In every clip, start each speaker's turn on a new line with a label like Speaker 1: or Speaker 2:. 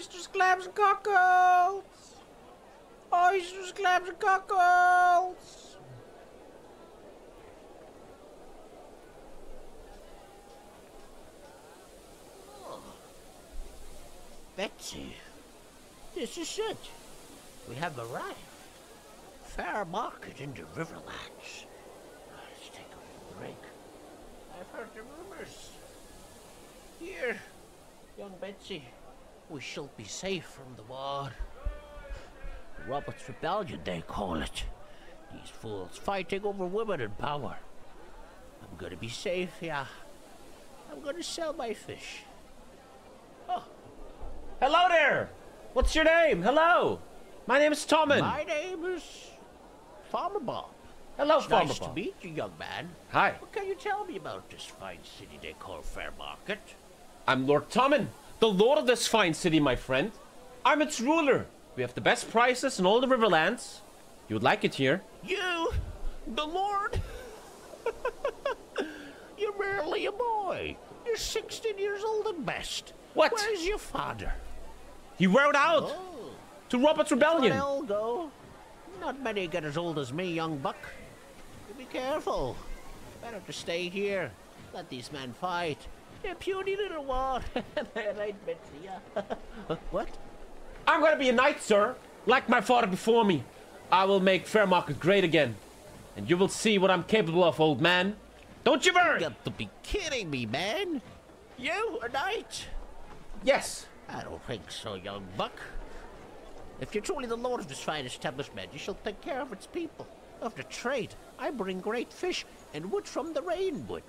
Speaker 1: Oysters, clams, and cockles! Oysters, clams, and cockles! Oh. Betsy, this is it. We have arrived. Fair market in the Riverlands. Let's take a drink. I've heard the rumors. Here, young Betsy, we shall be safe from the war. Robert's Rebellion, they call it. These fools fighting over women and power. I'm gonna be safe, yeah. I'm gonna sell my fish. Oh.
Speaker 2: Hello there! What's your name? Hello! My name is Tommen.
Speaker 1: My name is Farmer Bob.
Speaker 2: Hello,
Speaker 1: It's
Speaker 2: Farmer
Speaker 1: nice
Speaker 2: Bob.
Speaker 1: to meet you, young man.
Speaker 2: Hi,
Speaker 1: What can you tell me about this fine city they call Fair Market?
Speaker 2: I'm Lord Tommen, the lord of this fine city, my friend. I'm its ruler. We have the best prices in all the Riverlands. You would like it here.
Speaker 1: You, the Lord? You're merely a boy. You're 16 years old at best.
Speaker 2: What?
Speaker 1: Where's your father?
Speaker 2: He rode out
Speaker 1: Oh,
Speaker 2: to Robert's Rebellion.
Speaker 1: I'll go. Not many get as old as me, young buck. You be careful. Better to stay here. Let these men fight. They're puny little war. right, Betsy, yeah. what?
Speaker 2: I'm gonna be a knight, sir, like my father before me. I will make Fairmarket great again. And you will see what I'm capable of, old man. Don't you
Speaker 1: You
Speaker 2: worry!
Speaker 1: got to be kidding me, man. You, a knight?
Speaker 2: Yes,
Speaker 1: I don't think so, young buck. If you're truly the lord of this fine establishment, you shall take care of its people, of the trade. I bring great fish and wood from the rainwood.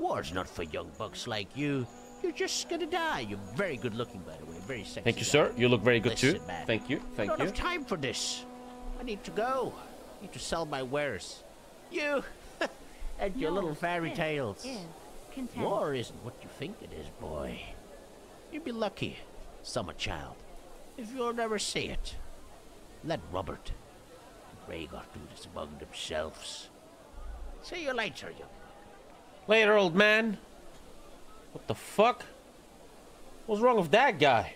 Speaker 1: War's not for young bucks like you. You're just gonna die. You're very good looking, by the way. Very sexy.
Speaker 2: Thank you,
Speaker 1: guy.
Speaker 2: sir. You look very good too.
Speaker 1: Listen, man.
Speaker 2: Thank you.
Speaker 1: I
Speaker 2: Thank
Speaker 1: don't
Speaker 2: you.
Speaker 1: have time for this. I need to go. I need to sell my wares. You and your
Speaker 3: No,
Speaker 1: little fairy tales. War isn't what you think it is, boy. You'd be lucky, summer child, if you'll never see it. Let Robert and Rhaegar do this among themselves. See you later, you.
Speaker 2: Later, old man. What the fuck? What's wrong with that guy?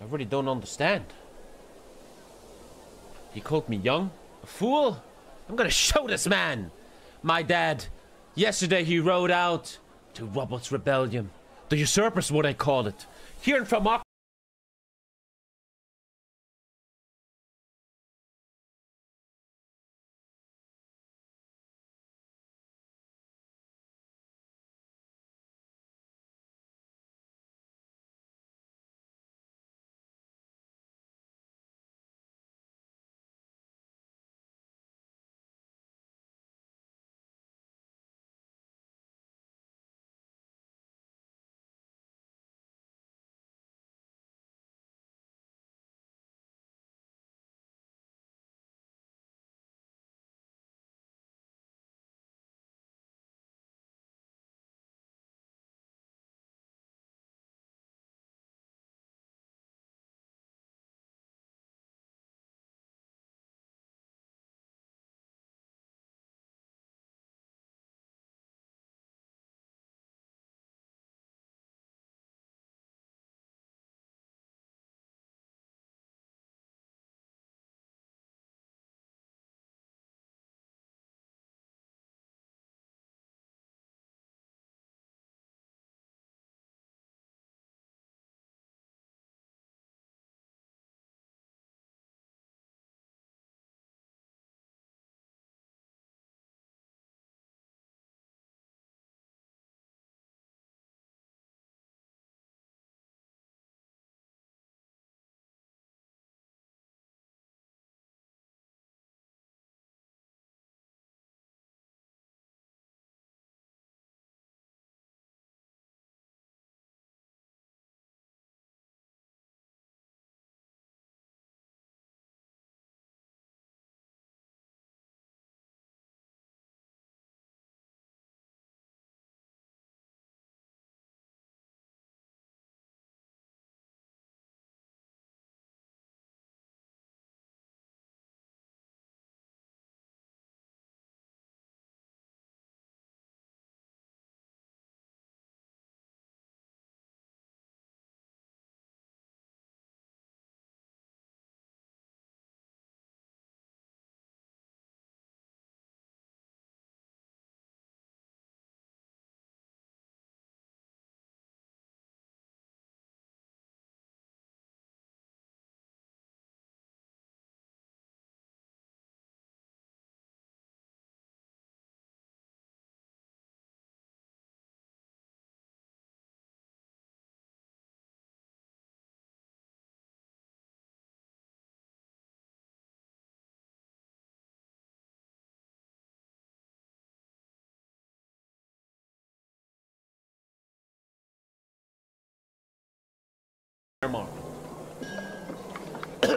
Speaker 2: I really don't understand. He called me young? A fool? I'm gonna show this man! My dad, yesterday he rode out to Robert's Rebellion. The usurpers, what I call it. Here in Fairmarket.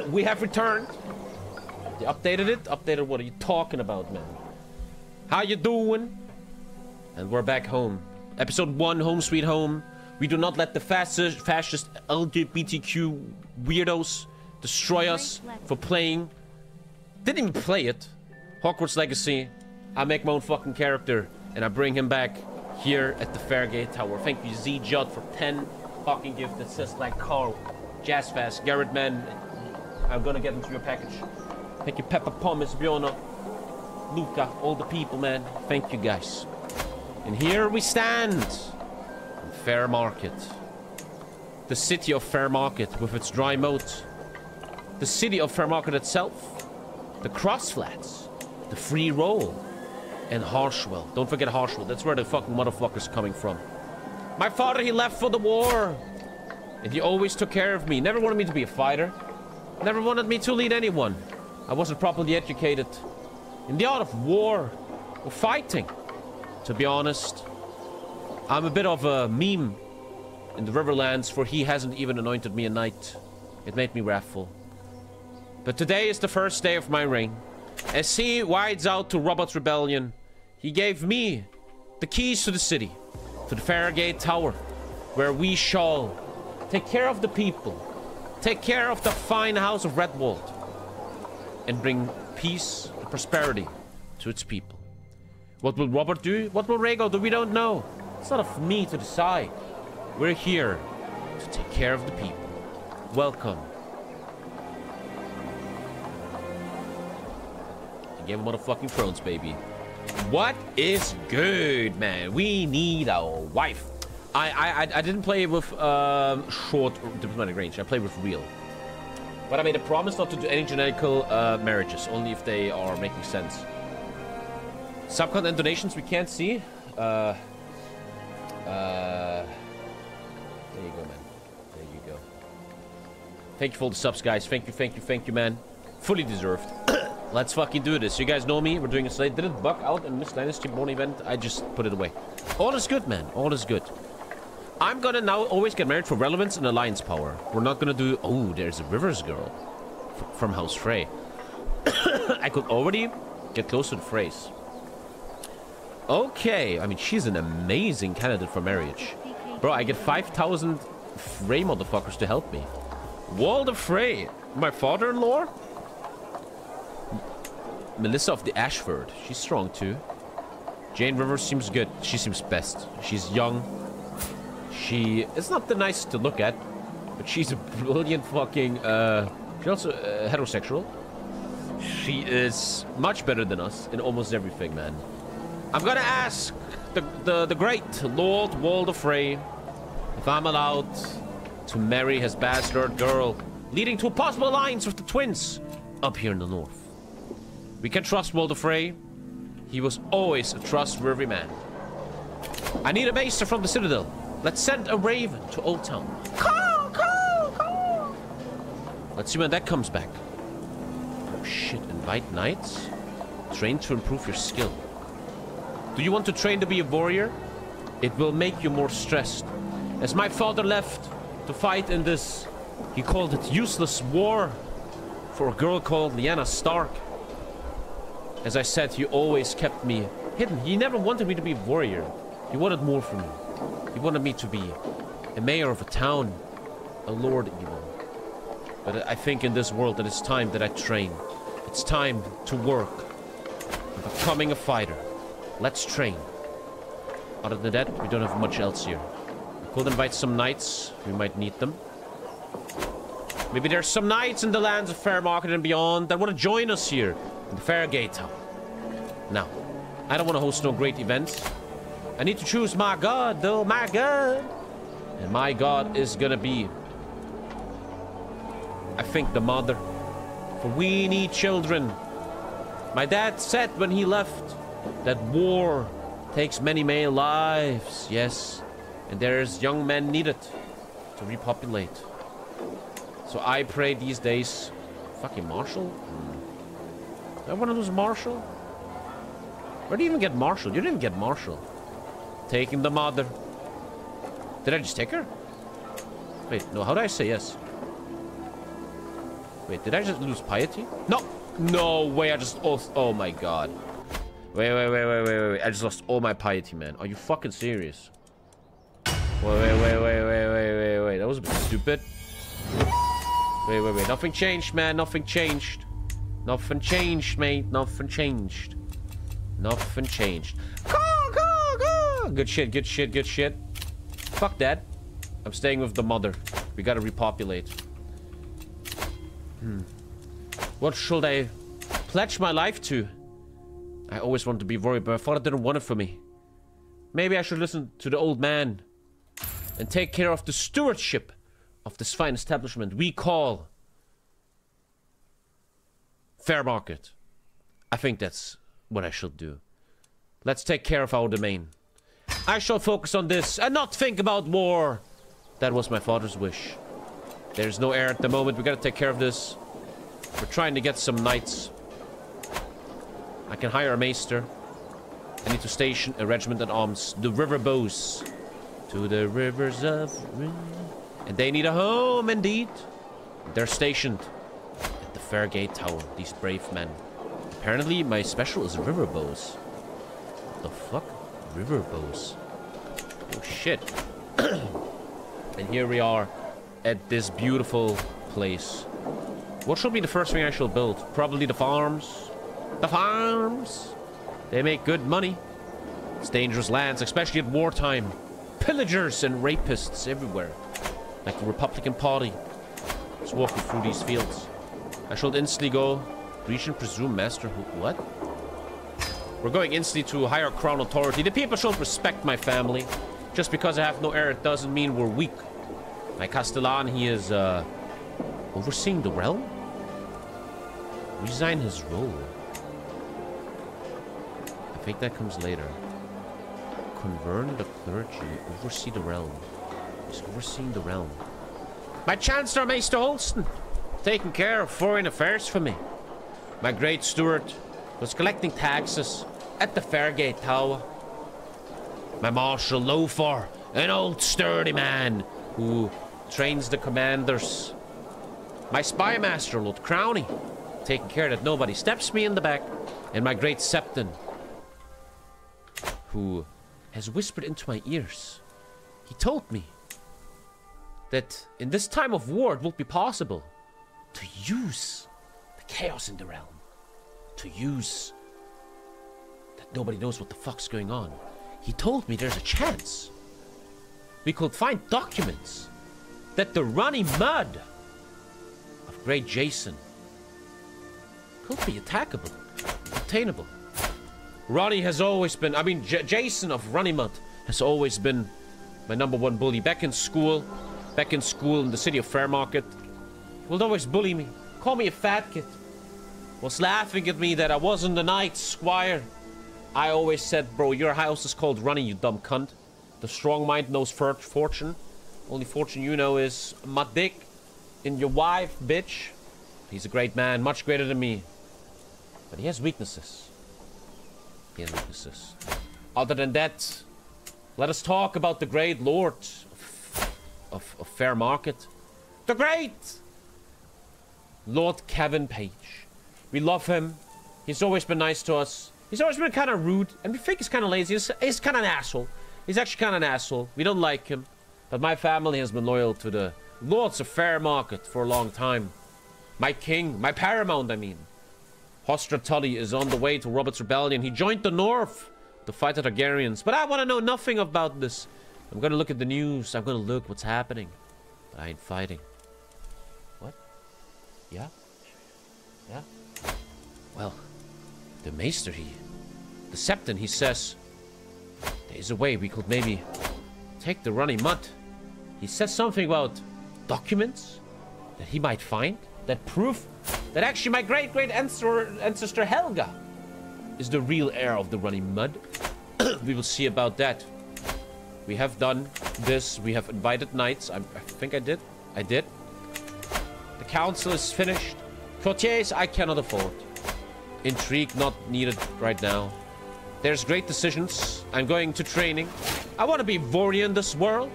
Speaker 2: We have returned. Updated it. Updated. What are you talking about, man? How you doing? And we're back home. Episode one, Home Sweet Home. We do not let the fascist, fascist LGBTQ weirdos destroy us for playing. Didn't even play it. Hogwarts Legacy. I make my own fucking character and I bring him back here at the Fairgate Tower. Thank you, Z Judd, for 10 fucking gift that says like Carl, Jazzfast, Garrett Man. I'm gonna get into your package. Thank you, Pepper Pumice, Bjorna, Luca, all the people, man. Thank you, guys. And here we stand. in Fair Market. The city of Fair Market with its dry moat. The city of Fair Market itself. The Crossflats. The Free Roll. And Harshwell. Don't forget Harshwell. That's where the fucking motherfucker's coming from. My father, he left for the war. And he always took care of me. Never wanted me to be a fighter. Never wanted me to lead anyone. I wasn't properly educated in the art of war or fighting. To be honest, I'm a bit of a meme in the Riverlands, for he hasn't even anointed me a knight. It made me wrathful. But today is the first day of my reign. As he rides out to Robert's Rebellion, he gave me the keys to the city, to the Fairgate Tower, where we shall take care of the people, take care of the fine house of Redwald, and bring peace and prosperity to its people. What will Robert do? What will Rhaegar do? We don't know. It's not of me to decide. We're here to take care of the people. Welcome. Game of Motherfucking Thrones, baby. What is good, man? We need a wife. I I I didn't play with um, short diplomatic range. I played with real. But I made a promise not to do any genetical uh, marriages, only if they are making sense. Subcontinent donations we can't see. Uh, uh, there you go, man. There you go. Thank you for the subs, guys. Thank you, thank you, thank you, man. Fully deserved. Let's fucking do this. You guys know me. We're doing a slate. Did it bug out in Miss Dynasty Born event? I just put it away. All is good, man. All is good. I'm gonna now always get married for relevance and alliance power. We're not gonna do... Oh, there's a Rivers girl. F from House Frey. I could already get close to the phrase. Okay. I mean, she's an amazing candidate for marriage. Bro, I get 5,000 Frey motherfuckers to help me. Wall Walder Frey. My father-in-law? Melissa of the Ashford. She's strong too. Jane Rivers seems good. She seems best. She's young. She is not the nicest to look at, but she's a brilliant fucking, uh, she's also uh, heterosexual. She is much better than us in almost everything, man. I'm gonna ask the, the, the great Lord Walder Frey if I'm allowed to marry his bastard girl, leading to a possible alliance with the twins up here in the north. We can trust Walder Frey. He was always a trustworthy man. I need a maester from the Citadel. Let's send a raven to Old Town. Call, call, call. Let's see when that comes back. Oh shit, invite knights? Train to improve your skill. Do you want to train to be a warrior? It will make you more stressed. As my father left to fight in this, he called it useless war for a girl called Lyanna Stark. As I said, he always kept me hidden. He never wanted me to be a warrior. He wanted more from me. He wanted me to be a mayor of a town, a lord even. But I think in this world that it's time that I train. It's time to work. I'm becoming a fighter. Let's train. Other than that, we don't have much else here. We could invite some knights. We might need them. Maybe there's some knights in the lands of Fair Market and beyond that want to join us here in Town. Now, I don't want to host no great events. I need to choose my god, though, my god. And my god is gonna be, I think, the mother. For we need children. My dad said when he left that war takes many male lives, yes. And there's young men needed to repopulate. So I pray these days... Fucking Marshall? Hmm. That one of those Marshall? Where do you even get Marshall? You didn't get Marshall. Taking the mother. Did I just take her? Wait, no, how do I say yes? Wait, did I just lose piety? No! No way, I just... Oh, oh my god. Wait, wait, wait, wait, wait, wait. I just lost all my piety, man. Are you fucking serious? Wait, wait, wait, wait, wait, wait, wait, wait. That was a bit stupid. Wait, wait, wait. Nothing changed, man. Nothing changed. Nothing changed, mate. Nothing changed. Nothing changed. Go, go, go! Good shit, good shit, good shit. Fuck that. I'm staying with the mother. We gotta repopulate. Hmm. What should I pledge my life to? I always wanted to be worried, but my father didn't want it for me. Maybe I should listen to the old man and take care of the stewardship of this fine establishment we call Fair Market. I think that's what I should do. Let's take care of our domain. I shall focus on this and not think about war. That was my father's wish. There's no air at the moment. We gotta take care of this. We're trying to get some knights. I can hire a maester. I need to station a regiment at arms. The river bows. To the rivers of... And they need a home, indeed. They're stationed at Fairgate Tower, these brave men. Apparently, my special is river bows. What the fuck? River bows. Oh, shit. and here we are at this beautiful place. What should be the first thing I shall build? Probably the farms. The farms! They make good money. It's dangerous lands, especially at wartime. Pillagers and rapists everywhere. Like the Republican Party. Just walking through these fields. I shall instantly go. Reach and presume master who. What? We're going instantly to higher crown authority. The people should respect my family. Just because I have no heir, it doesn't mean we're weak. My Castellan, he is, uh, overseeing the realm? Resign his role. I think that comes later. Convern the clergy, oversee the realm. He's overseeing the realm. My Chancellor, Maester Holston, taking care of foreign affairs for me. My great steward was collecting taxes at the Fairgate Tower. My Marshal Lothar, an old sturdy man who trains the commanders. My spy master, Lord Crowney, taking care that nobody steps me in the back. And my great Septon, who has whispered into my ears. He told me that in this time of war it will be possible to use the chaos in the realm. To use that nobody knows what the fuck's going on. He told me there's a chance we could find documents that the runny mud of Great Jason could be attackable, obtainable. Ronnie has always been, I mean, J Jason of Runnymud has always been my number one bully. Back in school, back in school in the city of Fairmarket, would always bully me, call me a fat kid, was laughing at me that I wasn't a knight squire. I always said, bro, your house is called running, you dumb cunt. The strong mind knows fortune. Only fortune you know is my dick in your wife, bitch. He's a great man, much greater than me. But he has weaknesses. He has weaknesses. Other than that, let us talk about the great lord of, of, of Fair Market. The great Lord Kevin Page. We love him. He's always been nice to us. He's always been kind of rude, and we think he's kind of lazy. He's, he's kind of an asshole. He's actually kind of an asshole. We don't like him. But my family has been loyal to the Lords of Fair Market for a long time. My king, my paramount, I mean. Hoster Tully is on the way to Robert's Rebellion. He joined the North to fight the Targaryens. But I want to know nothing about this. I'm going to look at the news. I'm going to look what's happening. But I ain't fighting. Yeah? Yeah? Well, the Maester, he the Septon, he says, there's a way we could maybe take the running mud. He says something about documents that he might find that prove that actually my great-great ancestor Helga is the real heir of the running mud. we will see about that. We have done this. We have invited knights. I, I think I did. I did. The council is finished. Courtiers, I cannot afford. Intrigue not needed right now. There's great decisions. I'm going to training. I want to be Vorian in this world.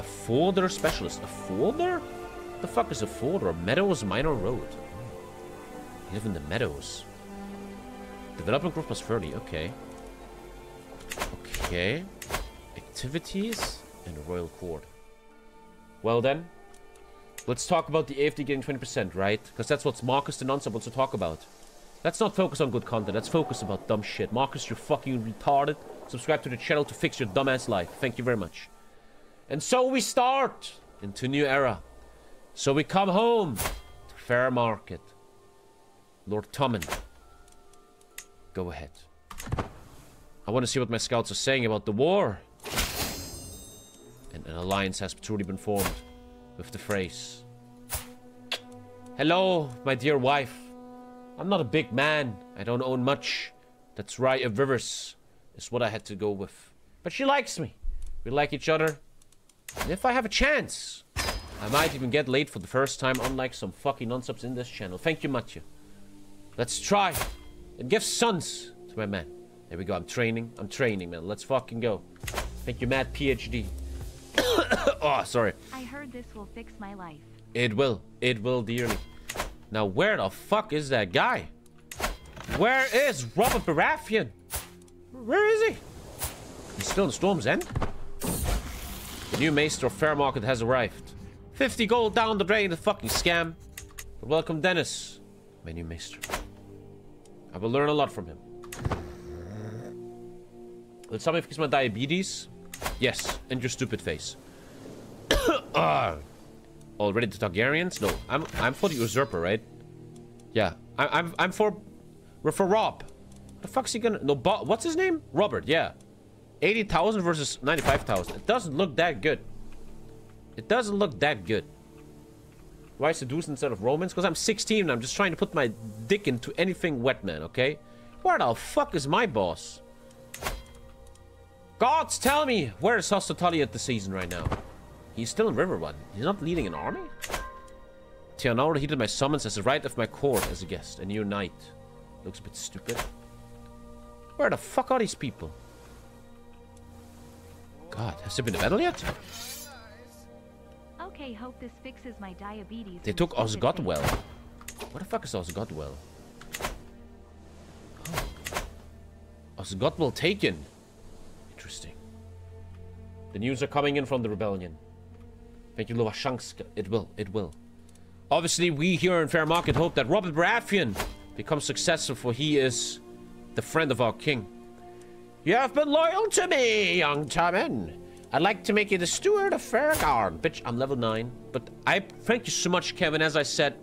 Speaker 2: A folder specialist. A folder? The fuck is a folder? Meadows Minor Road. You live in the meadows. Development group plus 30. Okay. Okay. Activities and royal court. Well then, let's talk about the AFD getting 20%, right? Because that's what Marcus the Nonce wants to talk about. Let's not focus on good content. Let's focus about dumb shit. Marcus, you're fucking retarded. Subscribe to the channel to fix your dumbass life. Thank you very much. And so we start into new era. So we come home to Fair Market. Lord Tommen, go ahead. I want to see what my scouts are saying about the war. And an alliance has truly been formed with the phrase. Hello, my dear wife. I'm not a big man. I don't own much. That's right, of rivers is what I had to go with. But she likes me. We like each other. And if I have a chance, I might even get laid for the first time, unlike some fucking non-subs in this channel. Thank you, Matthew. Let's try and give sons to my man. There we go. I'm training. I'm training, man. Let's fucking go. Thank you, Matt, PhD. Oh, sorry.
Speaker 3: I heard this will fix my life.
Speaker 2: It will. It will dearly. Now, where the fuck is that guy? Where is Robert Baratheon? Where is he? He's still in Storm's End? The new Maester of Fairmarket has arrived. 50 gold down the drain, the fucking scam. But welcome, Dennis, my new Maester. I will learn a lot from him. Let's tell me if my diabetes. Yes, and your stupid face. uh, already the Targaryens? No, I'm I'm for the usurper, right? Yeah, I, I'm I'm for we're for Rob. The fuck's he gonna? No, Bo what's his name? Robert. Yeah, eighty thousand versus ninety-five thousand. It doesn't look that good. It doesn't look that good. Why seduce instead of Romans? Because I'm 16 and I'm just trying to put my dick into anything wet, man. Okay? Where the fuck is my boss? Gods, tell me, where is Hoster Tully at the season right now? He's still in Riverrun. He's not leading an army? Tianora heeded my summons as a right of my court as a guest. A new knight. Looks a bit stupid. Where the fuck are these people? God, has there been a battle yet?
Speaker 3: Okay, hope this fixes my diabetes.
Speaker 2: They took Osgodwell. What the fuck is Osgodwell? Oh. Osgodwell taken. Interesting. The news are coming in from the rebellion. Thank you, Lovashanska. It will, it will. Obviously, we here in Fair Market hope that Robert Baratheon becomes successful, for he is the friend of our king. You have been loyal to me, young Tommen. I'd like to make you the steward of Fairgarn. Bitch, I'm level 9. But I thank you so much, Kevin. As I said,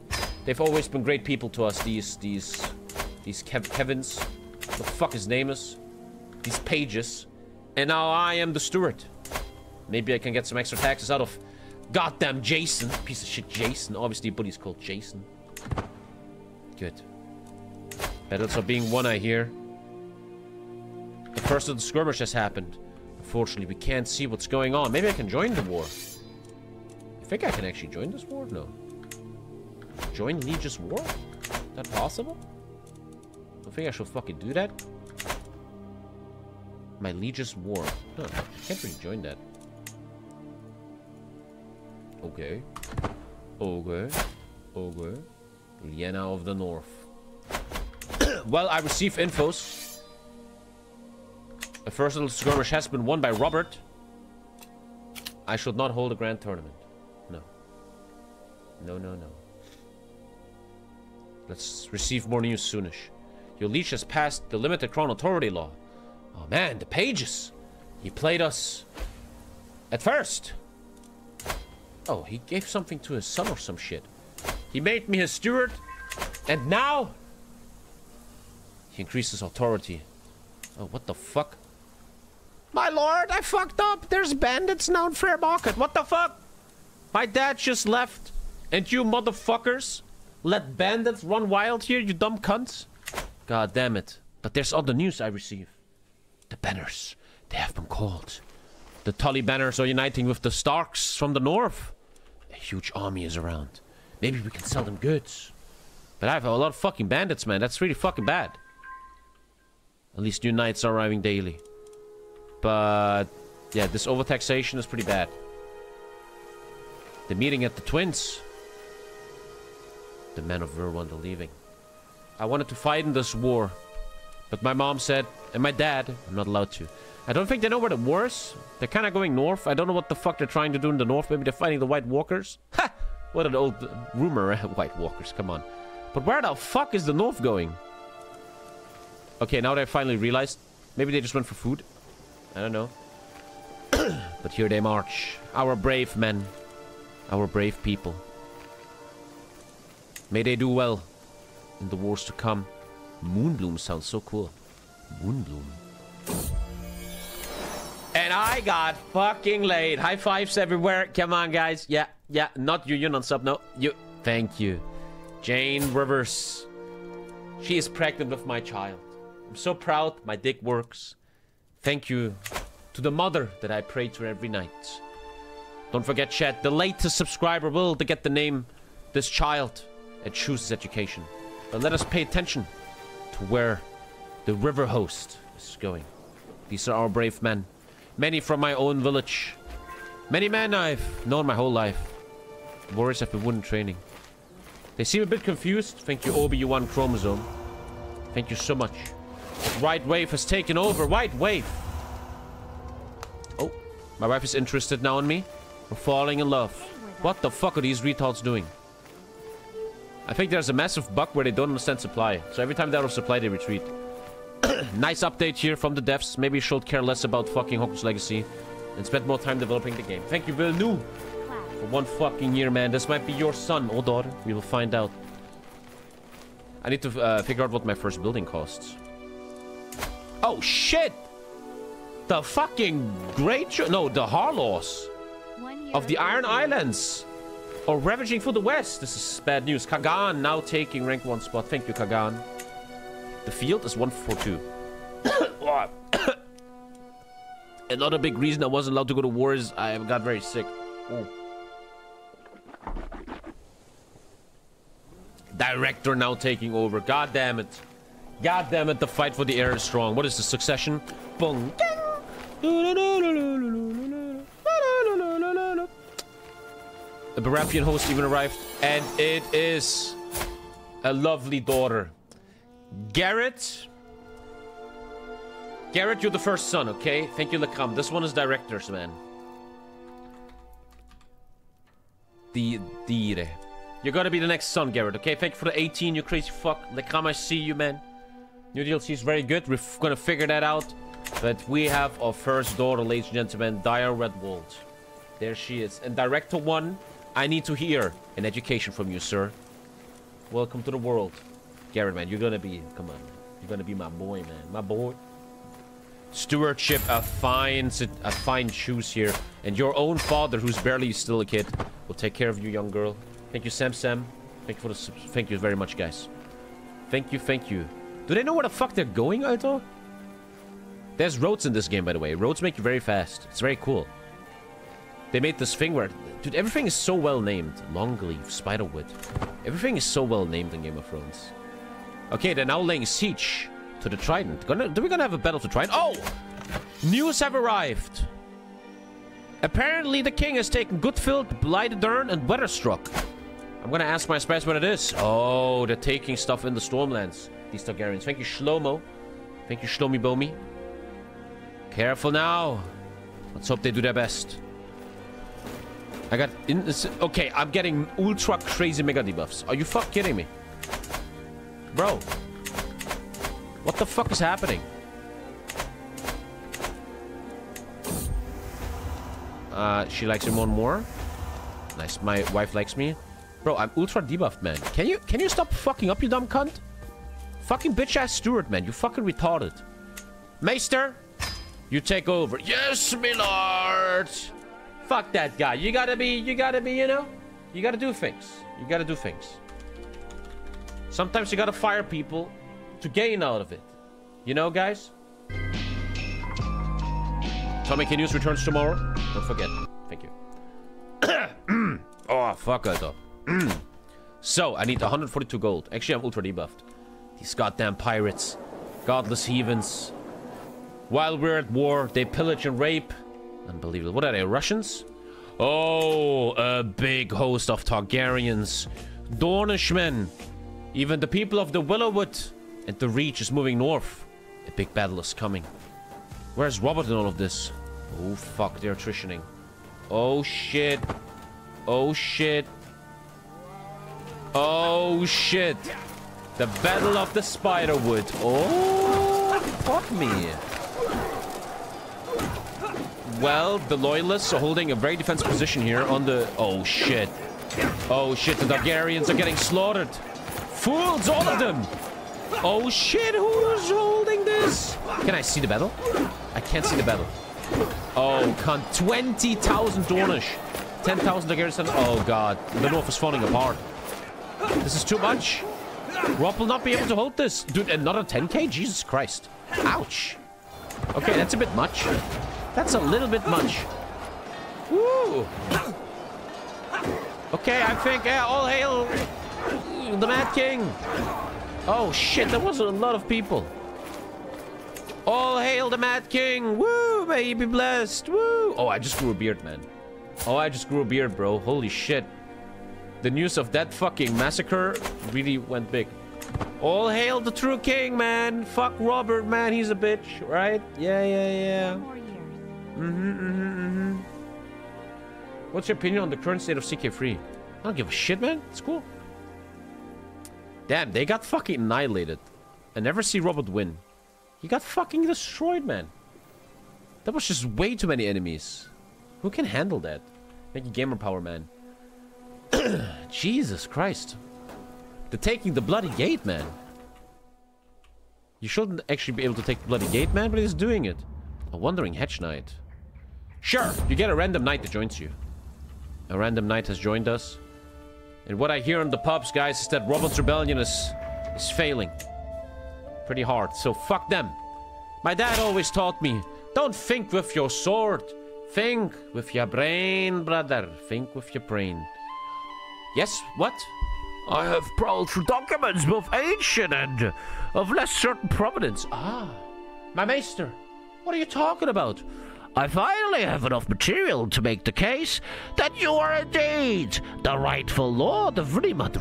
Speaker 2: they've always been great people to us, these, these, these Kev Kevins. The fuck his name is. These pages. And now I am the steward. Maybe I can get some extra taxes out of goddamn Jason. Piece of shit Jason. Obviously, buddy's called Jason. Good. Battles are being won, I hear. The first of the skirmish has happened. Unfortunately, we can't see what's going on. Maybe I can join the war. I think I can actually join this war? No. Join Liege's War? Is that possible? I think I should fucking do that. My Liege's War. Huh, I can't really join that. Okay. Ogre. Ogre. Liena of the North. well, I receive infos. The first little skirmish has been won by Robert. I should not hold a grand tournament. No. No, no, no. Let's receive more news soonish. Your leech has passed the limited crown authority law. Oh man, the pages. He played us at first. Oh, he gave something to his son or some shit. He made me his steward, and now he increases authority. Oh, what the fuck? My lord, I fucked up. There's bandits now in Fair Market. What the fuck? My dad just left, and you motherfuckers let bandits run wild here, you dumb cunts. God damn it. But there's other news I receive. The banners. They have been called. The Tully banners are uniting with the Starks from the north. A huge army is around. Maybe we can sell them goods. But I have a lot of fucking bandits, man. That's really fucking bad. At least new knights are arriving daily. But yeah, this overtaxation is pretty bad. The meeting at the Twins. The men of Verwanda leaving. I wanted to fight in this war, but my mom said, and my dad, I'm not allowed to. I don't think they know where the war is. They're kind of going north. I don't know what the fuck they're trying to do in the north. Maybe they're fighting the White Walkers. Ha! What an old rumor. Eh? White Walkers, come on. But where the fuck is the north going? Okay, now they finally realized. Maybe they just went for food. I don't know. but here they march. Our brave men. Our brave people. May they do well in the wars to come. Moonbloom sounds so cool. Moonbloom. And I got fucking laid. High fives everywhere. Come on, guys. Yeah, yeah. Not you, you non sub. No, you. Thank you. Jane Rivers. She is pregnant with my child. I'm so proud. My dick works. Thank you to the mother that I pray to every night. Don't forget, chat. The latest subscriber will to get the name this child at chooses education. But let us pay attention to where the river host is going. These are our brave men. Many from my own village. Many men I've known my whole life. Warriors have been wooden training. They seem a bit confused. Thank you, Obi-Wan Chromosome. Thank you so much. White Wave has taken over. White Wave. Oh, my wife is interested now in me. We're falling in love. What the fuck are these retards doing? I think there's a massive bug where they don't understand supply. So every time they're out of supply, they retreat. nice update here from the devs. Maybe you should care less about fucking Hogwarts Legacy and spend more time developing the game. Thank you, Bill New, for one fucking year, man. This might be your son or daughter. We will find out. I need to uh, figure out what my first building costs. Oh, shit! The fucking Great... No, the Harlaws of the Iron Islands are ravaging for the West. This is bad news. Kagan now taking rank 1 spot. Thank you, Kagan. The field is 142. Another big reason I wasn't allowed to go to war is I got very sick. Ooh. Director now taking over. God damn it. God damn it, the fight for the air is strong. What is the succession? Boom. A Baratheon host even arrived. And it is a lovely daughter. Garrett. Garrett, you're the first son, okay? Thank you, Lakam. This one is directors, man. The Dire. You're gonna be the next son, Garrett, okay? Thank you for the 18, you crazy fuck. Lakam, I see you, man. New DLC is very good. We're gonna figure that out. But we have our first daughter, ladies and gentlemen, Dire Redwald. There she is. And Director 1, I need to hear an education from you, sir. Welcome to the world. Garrett, man, you're gonna be... Come on. You're gonna be my boy, man. My boy. Stewardship, a fine, a fine choose here. And your own father, who's barely still a kid, will take care of you, young girl. Thank you, Sam Sam. Thank you for the... Thank you very much, guys. Thank you, thank you. Do they know where the fuck they're going, Alto? There's roads in this game, by the way. Roads make you very fast. It's very cool. They made this thing where... Dude, everything is so well named. Longleaf, Spiderwood. Everything is so well named in Game of Thrones. Okay, they're now laying siege to the Trident. Gonna, are we gonna have a battle to Trident? Oh! News have arrived. Apparently the king has taken Goodfield, Blightedern, and Weatherstruck. I'm gonna ask my spies what it is. Oh, they're taking stuff in the Stormlands. These Targaryens. Thank you, Shlomo. Thank you, Shlomi Bomi. Careful now. Let's hope they do their best. I got... Okay, I'm getting ultra crazy mega debuffs. Are you fuck kidding me? Bro. What the fuck is happening? Uh, she likes him one more. Nice. My wife likes me. Bro, I'm ultra debuffed, man. Can you can you stop fucking up, you dumb cunt? Fucking bitch-ass steward, man. You fucking retarded. Maester, you take over. Yes, my lord. Fuck that guy. You gotta be, you gotta be, you know? You gotta do things. You gotta do things. Sometimes you gotta fire people to gain out of it. You know, guys? Tommy K News returns tomorrow. Don't forget. Thank you. oh, fuck it up. so, I need 142 gold. Actually, I'm ultra debuffed. These goddamn pirates. Godless heathens. While we're at war, they pillage and rape. Unbelievable. What are they, Russians? Oh, a big host of Targaryens. Dornishmen. Even the people of the Willowwood and the Reach is moving north. A big battle is coming. Where's Robert in all of this? Oh, fuck, they're attritioning. Oh, shit. Oh, shit. Oh, shit. The Battle of the Spiderwood. Oh, fuck me. Well, the Loyalists are holding a very defensive position here on the... Oh, shit. Oh, shit, the Targaryens are getting slaughtered. Fools, all of them. Oh, shit, who's holding this? Can I see the battle? I can't see the battle. Oh, cunt. 20,000 Dornish. 10,000 Targaryens. Oh, God. The North is falling apart. This is too much. Rob will not be able to hold this. Dude, another 10k? Jesus Christ. Ouch. Okay, that's a bit much. That's a little bit much. Woo. Okay, I think uh, all hail the Mad King. Oh shit, there was a lot of people. All hail the Mad King. Woo, may he be blessed. Woo. Oh, I just grew a beard, man. Oh, I just grew a beard, bro. Holy shit. The news of that fucking massacre really went big. All hail the true king, man. Fuck Robert, man. He's a bitch, right? Yeah, yeah, yeah. Mm-hmm, mm-hmm, mm-hmm. What's your opinion on the current state of CK3? I don't give a shit, man. It's cool. Damn, they got fucking annihilated. I never see Robert win. He got fucking destroyed, man. That was just way too many enemies. Who can handle that? Make a gamer power, man. Jesus Christ. They're taking the bloody gate, man. You shouldn't actually be able to take the bloody gate, man, but he's doing it. A wandering hedge knight. Sure, you get a random knight that joins you. A random knight has joined us. And what I hear in the pubs, guys, is that Robin's Rebellion is, is failing. Pretty hard, so fuck them. My dad always taught me, don't think with your sword. Think with your brain, brother. Think with your brain. Yes, what? I have prowled through documents both ancient and of less certain provenance. Ah, my maester. What are you talking about? I finally have enough material to make the case that you are indeed the rightful lord of Runimat.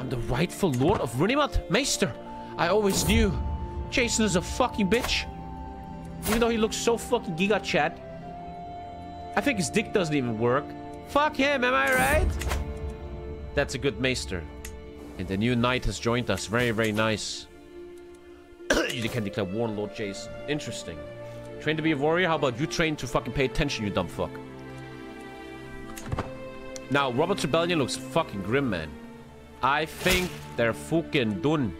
Speaker 2: I'm the rightful lord of Runimat? Maester, I always knew. Jason is a fucking bitch. Even though he looks so fucking giga chat. I think his dick doesn't even work. Fuck him, am I right? That's a good maester. And the new knight has joined us. Very, very nice. you can declare Warlord Jason. Interesting. Train to be a warrior? How about you train to fucking pay attention, you dumb fuck? Now, Robert's Rebellion looks fucking grim, man. I think they're fucking done.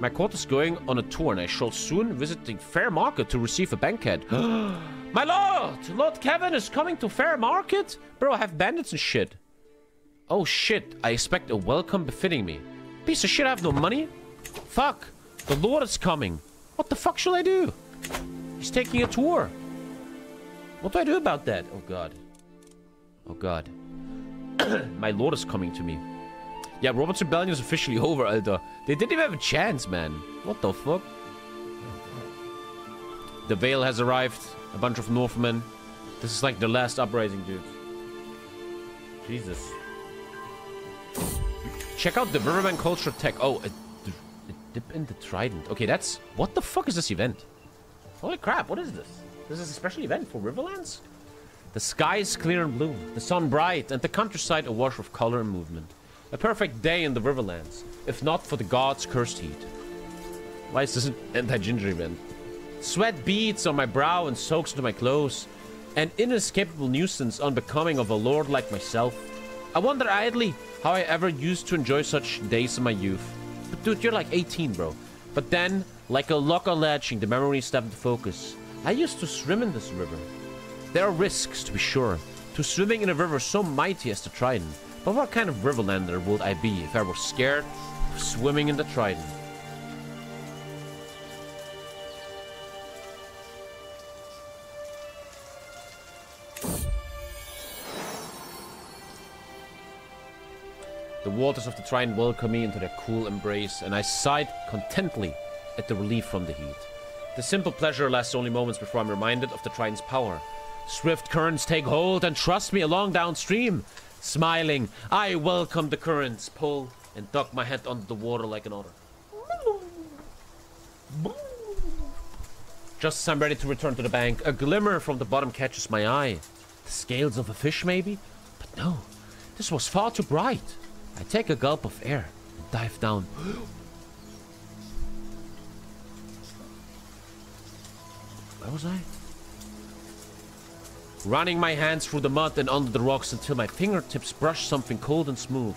Speaker 2: My court is going on a tour and I shall soon visiting Fair Market to receive a banquet. My lord! Lord Kevin is coming to Fair Market? Bro, I have bandits and shit. Oh shit, I expect a welcome befitting me. Piece of shit, I have no money. Fuck, the lord is coming. What the fuck shall I do? He's taking a tour. What do I do about that? Oh god. Oh god. My lord is coming to me. Yeah, Robert's Rebellion is officially over, Alter. They didn't even have a chance, man. What the fuck? The Veil has arrived. A bunch of Northmen. This is like the last uprising, dude. Jesus. Check out the Riverman Culture Tech. Oh, a, a dip in the Trident. Okay, that's... What the fuck is this event? Holy crap, what is this? This is a special event for Riverlands? The sky is clear and blue, the sun bright, and the countryside awash with color and movement. A perfect day in the Riverlands, if not for the gods' cursed heat. Why is this an anti-ginger event? Sweat beads on my brow and soaks into my clothes. An inescapable nuisance unbecoming of a lord like myself. I wonder idly how I ever used to enjoy such days in my youth. But dude, you're like 18, bro. But then, like a lock on latching, the step into focus. I used to swim in this river. There are risks, to be sure, to swimming in a river so mighty as the Trident. But what kind of riverlander would I be if I were scared of swimming in the Trident? The waters of the Trident welcome me into their cool embrace, and I sighed contently at the relief from the heat. The simple pleasure lasts only moments before I'm reminded of the Trident's power. Swift currents take hold and trust me along downstream. Smiling, I welcome the currents, pull and duck my head under the water like an otter. Just as I'm ready to return to the bank, a glimmer from the bottom catches my eye. The scales of a fish, maybe? But no, this was far too bright. I take a gulp of air and dive down. Where was I? Running my hands through the mud and under the rocks until my fingertips brush something cold and smooth.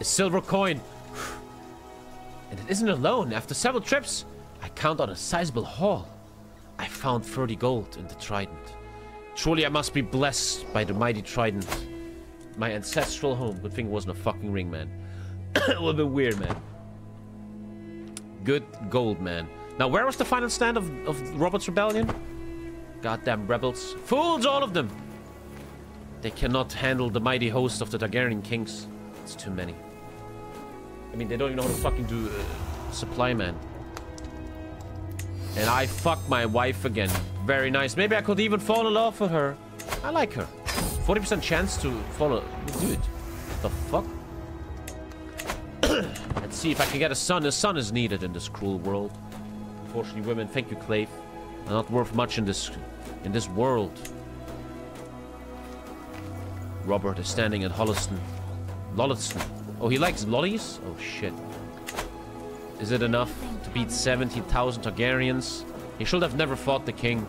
Speaker 2: A silver coin. And it isn't alone. After several trips, I count on a sizable haul. I found 30 gold in the trident. Truly, I must be blessed by the mighty trident. My ancestral home. Good thing it wasn't a fucking ring, man. a little bit weird, man. Good gold, man. Now, where was the final stand of, of Robert's rebellion? Goddamn rebels. Fools, all of them! They cannot handle the mighty host of the Targaryen kings. It's too many. I mean, they don't even know how to fucking do uh, supply, man. And I fucked my wife again. Very nice. Maybe I could even fall in love with her. I like her. 40% chance to follow. Dude, the fuck? Let's see if I can get a son. A son is needed in this cruel world. Unfortunately, women, thank you, Clave, are not worth much in this in this world. Robert is standing at Holliston. Lolliston. Oh, he likes lollies? Oh, shit. Is it enough to beat 70,000 Targaryens? He should have never fought the king.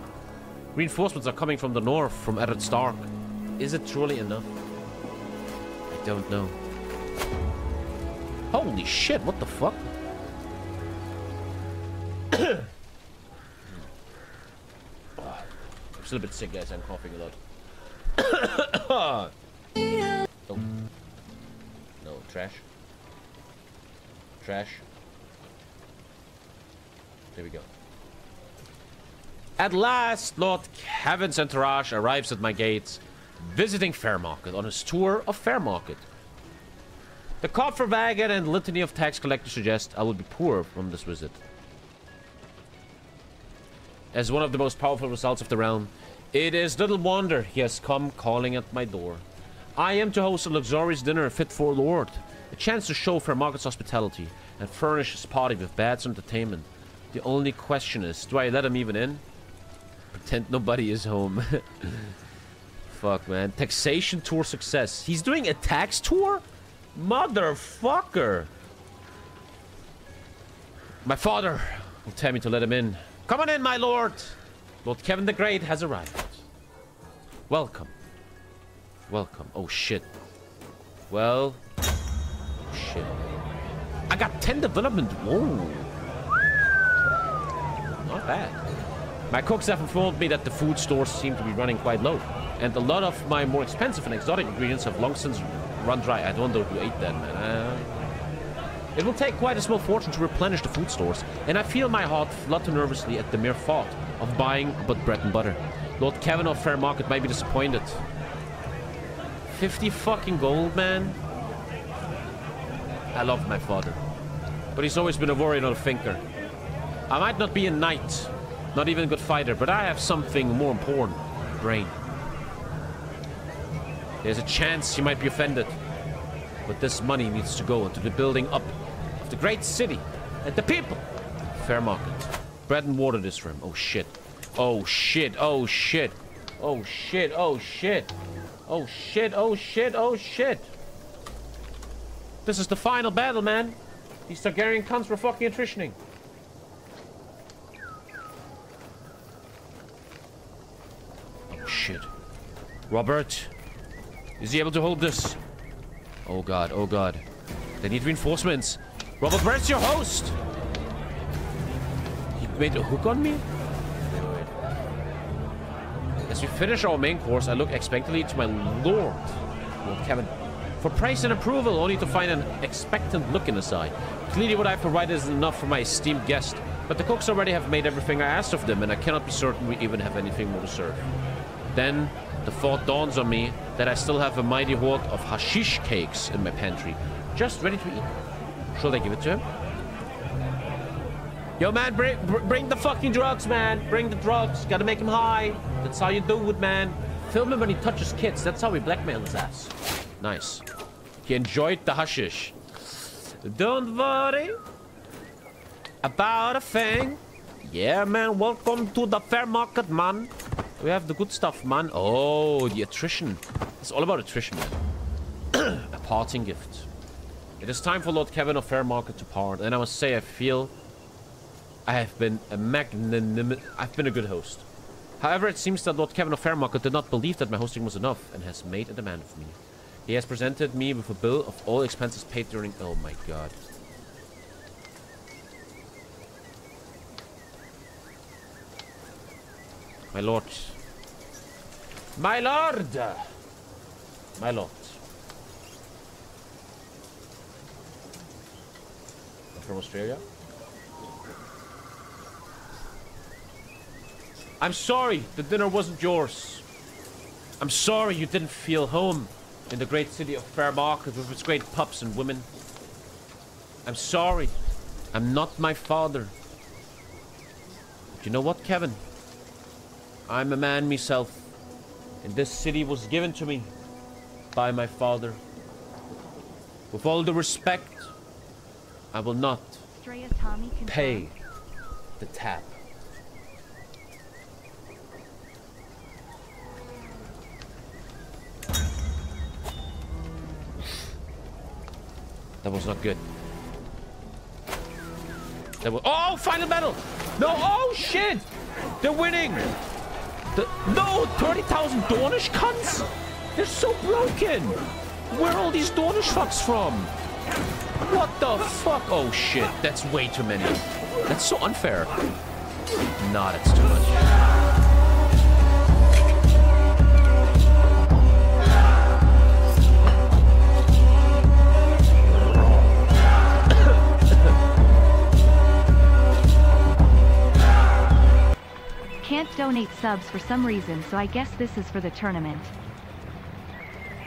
Speaker 2: Reinforcements are coming from the north, from Eddard Stark. Is it truly enough? I don't know. Holy shit, what the fuck? I'm still a bit sick, guys. I'm coughing a lot. oh. No, trash. Trash. There we go. At last, Lord Kevin's entourage arrives at my gates, visiting Fairmarket on his tour of Fairmarket. The copper wagon and litany of tax collectors suggest I will be poor from this visit. As one of the most powerful results of the realm, it is little wonder he has come calling at my door. I am to host a luxurious dinner fit for a lord, a chance to show Fairmarket's hospitality and furnish his party with and entertainment. The only question is, do I let him even in? Pretend nobody is home. Fuck, man. Taxation tour success. He's doing a tax tour? Motherfucker. My father will tell me to let him in. Come on in, my lord. Lord Kevin the Great has arrived. Welcome. Welcome. Oh, shit. Well. Oh, shit. I got 10 development. Whoa. Not bad. My cooks have informed me that the food stores seem to be running quite low. And a lot of my more expensive and exotic ingredients have long since run dry. I don't know who ate them, man. Uh, it will take quite a small fortune to replenish the food stores, and I feel my heart flutter nervously at the mere thought of buying but bread and butter. Lord Kevin of Fairmarket might be disappointed. 50 fucking gold, man. I love my father. But he's always been a warrior, not a thinker. I might not be a knight, not even a good fighter, but I have something more important. Brain. There's a chance he might be offended. But this money needs to go into the building up of the great city and the people. Fair market. Bread and water this room. Oh shit. Oh shit. Oh shit. Oh shit. Oh shit. Oh shit. Oh shit. Oh shit. This is the final battle, man. These Targaryen cunts were fucking attritioning. Oh shit. Robert. Is he able to hold this? Oh god, oh god. They need reinforcements. Robert, where's your host? He made a hook on me? As we finish our main course, I look expectantly to my lord, Lord Kevin, for praise and approval, only to find an expectant look in his eye. Clearly what I've provided is enough for my esteemed guest, but the cooks already have made everything I asked of them, and I cannot be certain we even have anything more to serve. Then, the thought dawns on me that I still have a mighty hoard of hashish cakes in my pantry, just ready to eat. Should I give it to him? Yo, man, bring, br bring the fucking drugs, man. Bring the drugs. Gotta make him high. That's how you do it, man. Film him when he touches kids. That's how we blackmail his ass. Nice. He enjoyed the hashish. Don't worry about a thing. Yeah, man. Welcome to the fair market, man. We have the good stuff, man. Oh, the attrition. It's all about attrition, man. a parting gift. It is time for Lord Kevin of Fair Market to part, and I must say I feel I have been a magnanimous... I've been a good host. However, it seems that Lord Kevin of Fairmarket did not believe that my hosting was enough and has made a demand of me. He has presented me with a bill of all expenses paid during... Oh my god. My lord. My lord! My lord. I'm from Australia? I'm sorry the dinner wasn't yours. I'm sorry you didn't feel home in the great city of Fairmarket with its great pubs and women. I'm sorry. I'm not my father. But you know what, Kevin? I'm a man myself. And this city was given to me by my father. With all the respect, I will not pay the tap. That was not good. That was oh final battle. No oh shit! They're winning. The, no 30,000 Dornish cunts. They're so broken. Where are all these Dornish fucks from? What the fuck? Oh shit! That's way too many. That's so unfair. Nah, that's too much.
Speaker 3: Can't donate subs for some reason, so I guess this is for the tournament.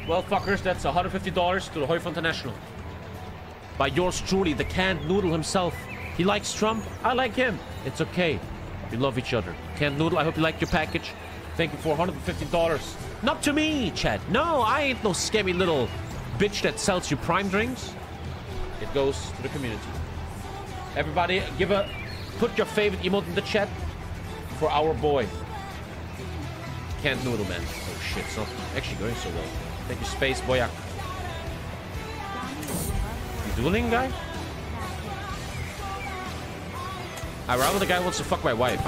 Speaker 2: Well, fuckers, that's $150 to the Hoif International. By yours truly, the canned noodle himself. He likes Trump. I like him. It's okay. We love each other. Canned noodle, I hope you liked your package. Thank you for $150. Not to me, Chad. No, I ain't no scammy little bitch that sells you prime drinks. It goes to the community. Everybody, give a... Put your favorite emote in the chat for our boy. Canned noodle, man. Oh shit, it's not actually going so well. Thank you, Space Boyak. You dueling guy? I rather the guy wants to fuck my wife.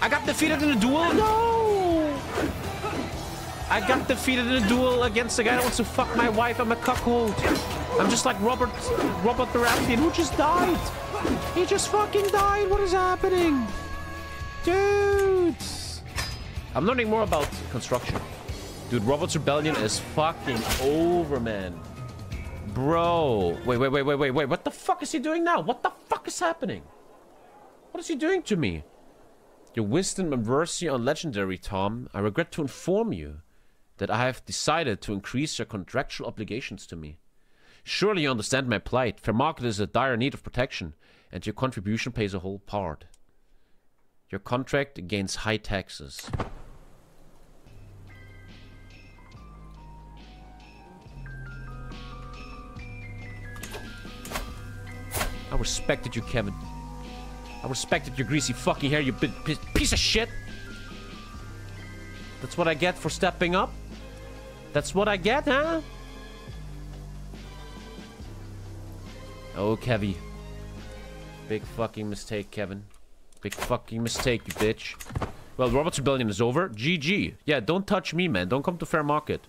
Speaker 2: I got defeated in a duel? No! I got defeated in a duel against the guy that wants to fuck my wife. I'm a cuckold. I'm just like Robert Robert the Baratheon who just died. He just fucking died. What is happening? Dudes! I'm learning more about construction. Dude, Robert's Rebellion is fucking over, man. Bro. Wait, wait, wait, wait, wait, wait. What the fuck is he doing now? What the fuck is happening? What is he doing to me? Your wisdom and mercy on Legendary, Tom. I regret to inform you that I have decided to increase your contractual obligations to me. Surely you understand my plight. Fair market is a dire need of protection, and your contribution plays a whole part. Your contract gains high taxes. I respected you, Kevin. I respected your greasy fucking hair, you piece of shit. That's what I get for stepping up? That's what I get, huh? Oh, Kevy. Big fucking mistake, Kevin. Big fucking mistake, you bitch. Well, Robert's Rebellion is over. GG. Yeah, don't touch me, man. Don't come to Fair Market.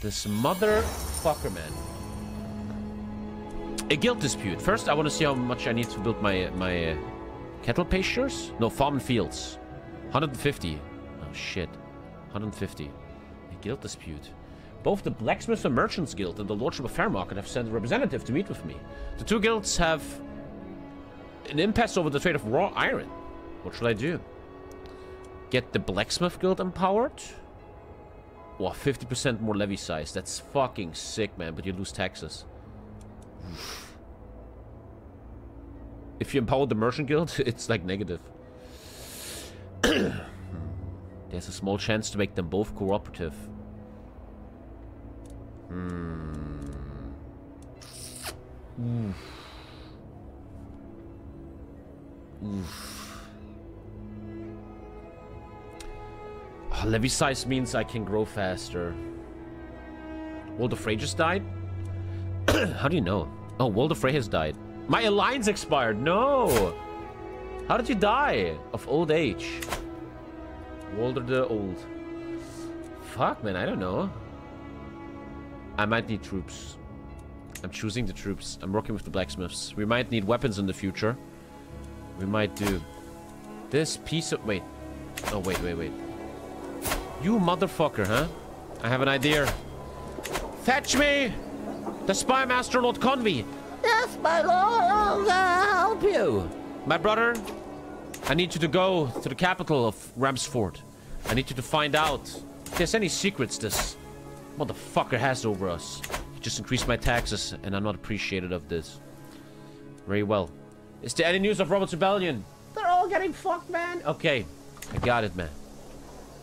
Speaker 2: This motherfucker, man. A guild dispute. First, I want to see how much I need to build my my uh, cattle pastures. No, farm and fields. 150. Oh, shit. 150. A guild dispute. Both the Blacksmith and Merchants Guild and the Lordship of Fairmarket have sent a representative to meet with me. The two guilds have an impasse over the trade of raw iron. What should I do? Get the Blacksmith Guild empowered? Wow, 50% more levy size. That's fucking sick, man, but you lose taxes. If you empower the merchant guild, it's like negative. There's a small chance to make them both cooperative. Hmm. Oof. Oof. Ah, oh, levy size means I can grow faster. Walder Frey just died? How do you know? Oh, Walder Frey has died. My alliance expired. No. How did you die? Of old age. Walder the Old. Fuck, man. I don't know. I might need troops. I'm choosing the troops. I'm working with the blacksmiths. We might need weapons in the future. We might do. This piece of... Wait. Oh, wait, wait, wait. You motherfucker, huh? I have an idea. Fetch me! The spy master Lord Convey.
Speaker 1: Yes, my lord, I'll uh, help you.
Speaker 2: My brother, I need you to go to the capital of Ramsford. I need you to find out if there's any secrets this motherfucker has over us. He just increased my taxes, and I'm not appreciated of this. Very well. Is there any news of Robert's Rebellion?
Speaker 1: They're all getting fucked, man.
Speaker 2: Okay, I got it, man.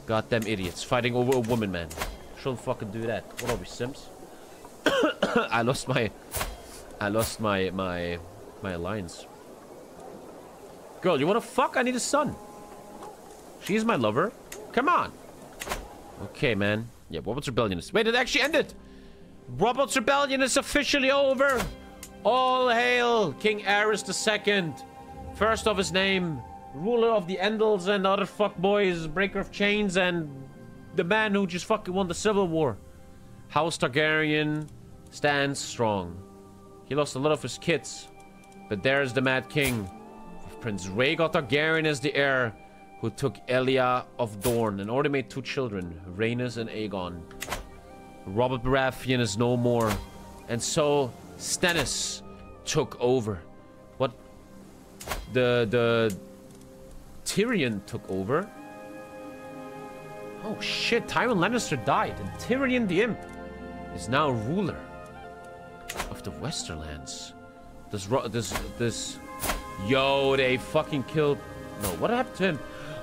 Speaker 2: Goddamn idiots fighting over a woman, man. Shouldn't fucking do that. What are we, Sims? I lost my... I lost my... my... my alliance. Girl, you wanna fuck? I need a son. She's my lover. Come on. Okay, man. Yeah, Robert's Rebellion is... Wait, it actually ended! Robert's Rebellion is officially over! All hail King Aerys II! First of his name, ruler of the Andals and other fuckboys, breaker of chains, and the man who just fucking won the Civil War. House Targaryen stands strong. He lost a lot of his kids, but there's the Mad King, with Prince Rhaegar Targaryen as the heir, who took Elia of Dorne and already made two children, Rhaenys and Aegon. Robert Baratheon is no more, and so Stannis took over. What? The the Tyrion took over. Oh shit! Tywin Lannister died, and Tyrion the Imp is now ruler of the Westerlands. This this this. Yo, they fucking killed. No, what happened to him?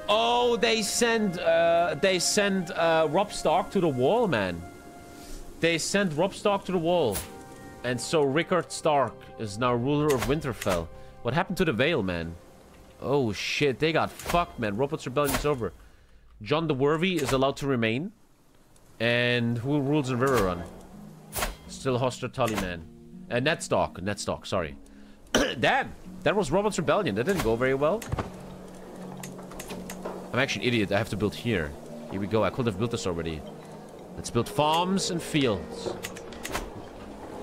Speaker 2: Oh, they sent uh, they sent uh, Robb Stark to the wall, man. They sent Robb Stark to the wall, and so Rickard Stark is now ruler of Winterfell. What happened to the Vale, man? Oh shit, they got fucked, man. Robert's rebellion is over. John the Worthy is allowed to remain, and who rules in Riverrun? Still Hoster Tully, man. Uh, Ned Stark, Ned Stark, sorry. Damn, that was Robert's rebellion. That didn't go very well. I'm actually an idiot. I have to build here. Here we go. I could have built this already. Let's build farms and fields.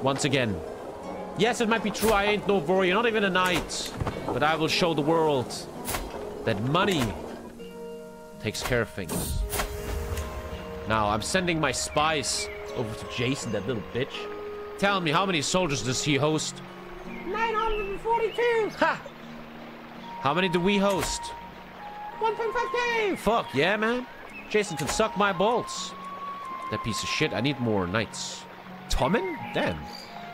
Speaker 2: Once again. Yes, it might be true. I ain't no warrior. Not even a knight. But I will show the world that money takes care of things. Now, I'm sending my spies over to Jason, that little bitch. Tell me, how many soldiers does he host?
Speaker 1: 942.
Speaker 2: Ha! How many do we host?
Speaker 1: 1.5k.
Speaker 2: Fuck, yeah, man. Jason can suck my balls. That piece of shit. I need more knights. Tommen? Damn.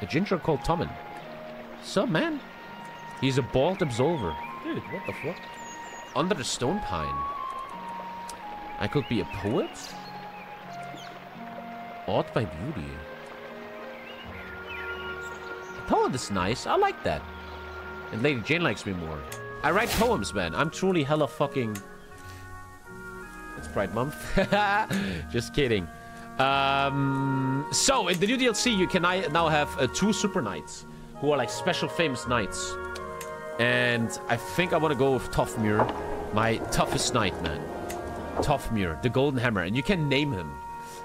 Speaker 2: A ginger called Tommen. Sup, man? He's a bald absolver. Dude, what the fuck? Under the stone pine. I could be a poet? Awed by beauty. The poet is nice. I like that. And Lady Jane likes me more. I write poems, man. I'm truly hella fucking... It's Pride Month. Just kidding. Um, so, in the new DLC, you can now have uh, two Super Knights who are like special famous knights. And I think I want to go with Tofmir, my toughest knight, man. Tofmir, the Golden Hammer. And you can name him.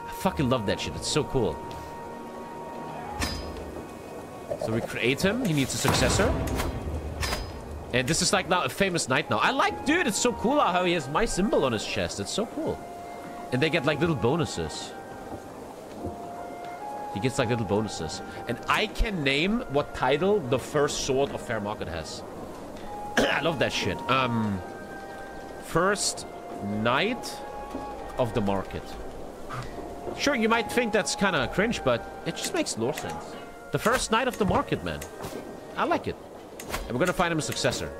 Speaker 2: I fucking love that shit. It's so cool. So we create him. He needs a successor. And this is like now a famous knight now. I like, dude, it's so cool how he has my symbol on his chest. It's so cool. And they get like little bonuses. He gets like little bonuses. And I can name what title the first sword of Fair Market has. I love that shit. Um, First Knight of the Market. Sure, you might think that's kind of cringe, but it just makes lore sense. The first Knight of the Market, man. I like it. And we're gonna find him a successor.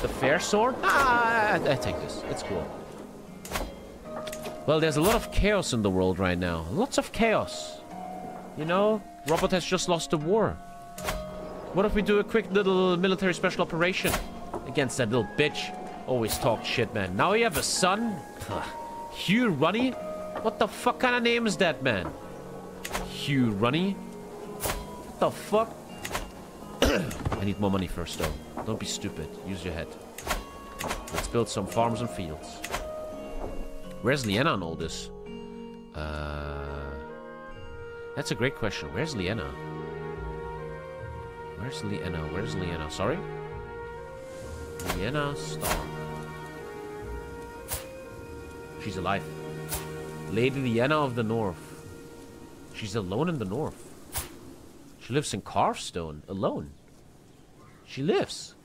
Speaker 2: The fair sword? Ah, I, I take this. It's cool. Well, there's a lot of chaos in the world right now. Lots of chaos. You know, Robert has just lost the war. What if we do a quick little military special operation against that little bitch? Always talk shit, man. Now you have a son? Ugh. Hugh Runny? What the fuck kind of name is that, man? Hugh Runny? What the fuck? I need more money first, though. Don't be stupid. Use your head. Let's build some farms and fields. Where's Lyanna on all this? Uh, that's a great question. Where's Lyanna? Where's Lyanna? Where's Lyanna? Sorry? Lyanna Stark. She's alive. Lady Lyanna of the North. She's alone in the North. She lives in Carvestone. Alone. She lives.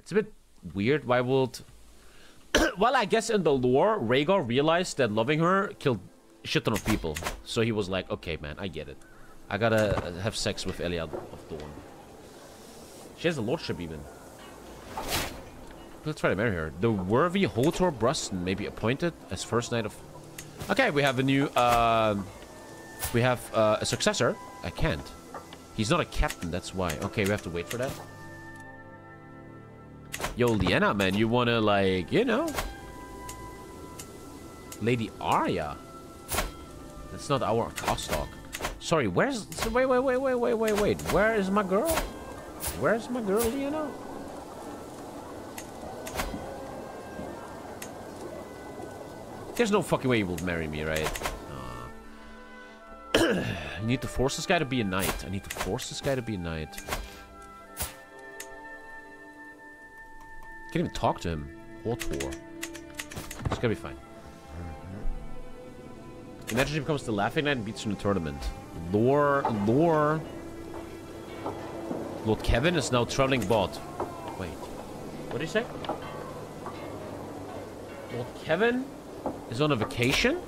Speaker 2: It's a bit weird. Why would... well, I guess in the lore, Rhaegar realized that loving her killed shit ton of people. So he was like, okay, man, I get it. I gotta have sex with Elia of Dorne. She has a lordship even. Let's try to marry her. The worthy Hotor Bruston may be appointed as first knight of... Okay, we have a new... Uh, we have uh, a successor. I can't. He's not a captain, that's why. Okay, we have to wait for that. Yo, Lyanna, man, you wanna, like, you know... Lady Arya? That's not our Kostok. Sorry, where's... Wait, wait, wait, wait, wait, wait, wait. Where is my girl? Where's my girl, Lyanna? There's no fucking way you will marry me, right? I need to force this guy to be a knight. I need to force this guy to be a knight. Can't even talk to him. Hotor. It's gonna be fine. Imagine he becomes the laughing knight and beats you in the tournament. Lore, lore. Lord Kevin is now traveling bot. Wait, what did he say? Lord Kevin is on a vacation?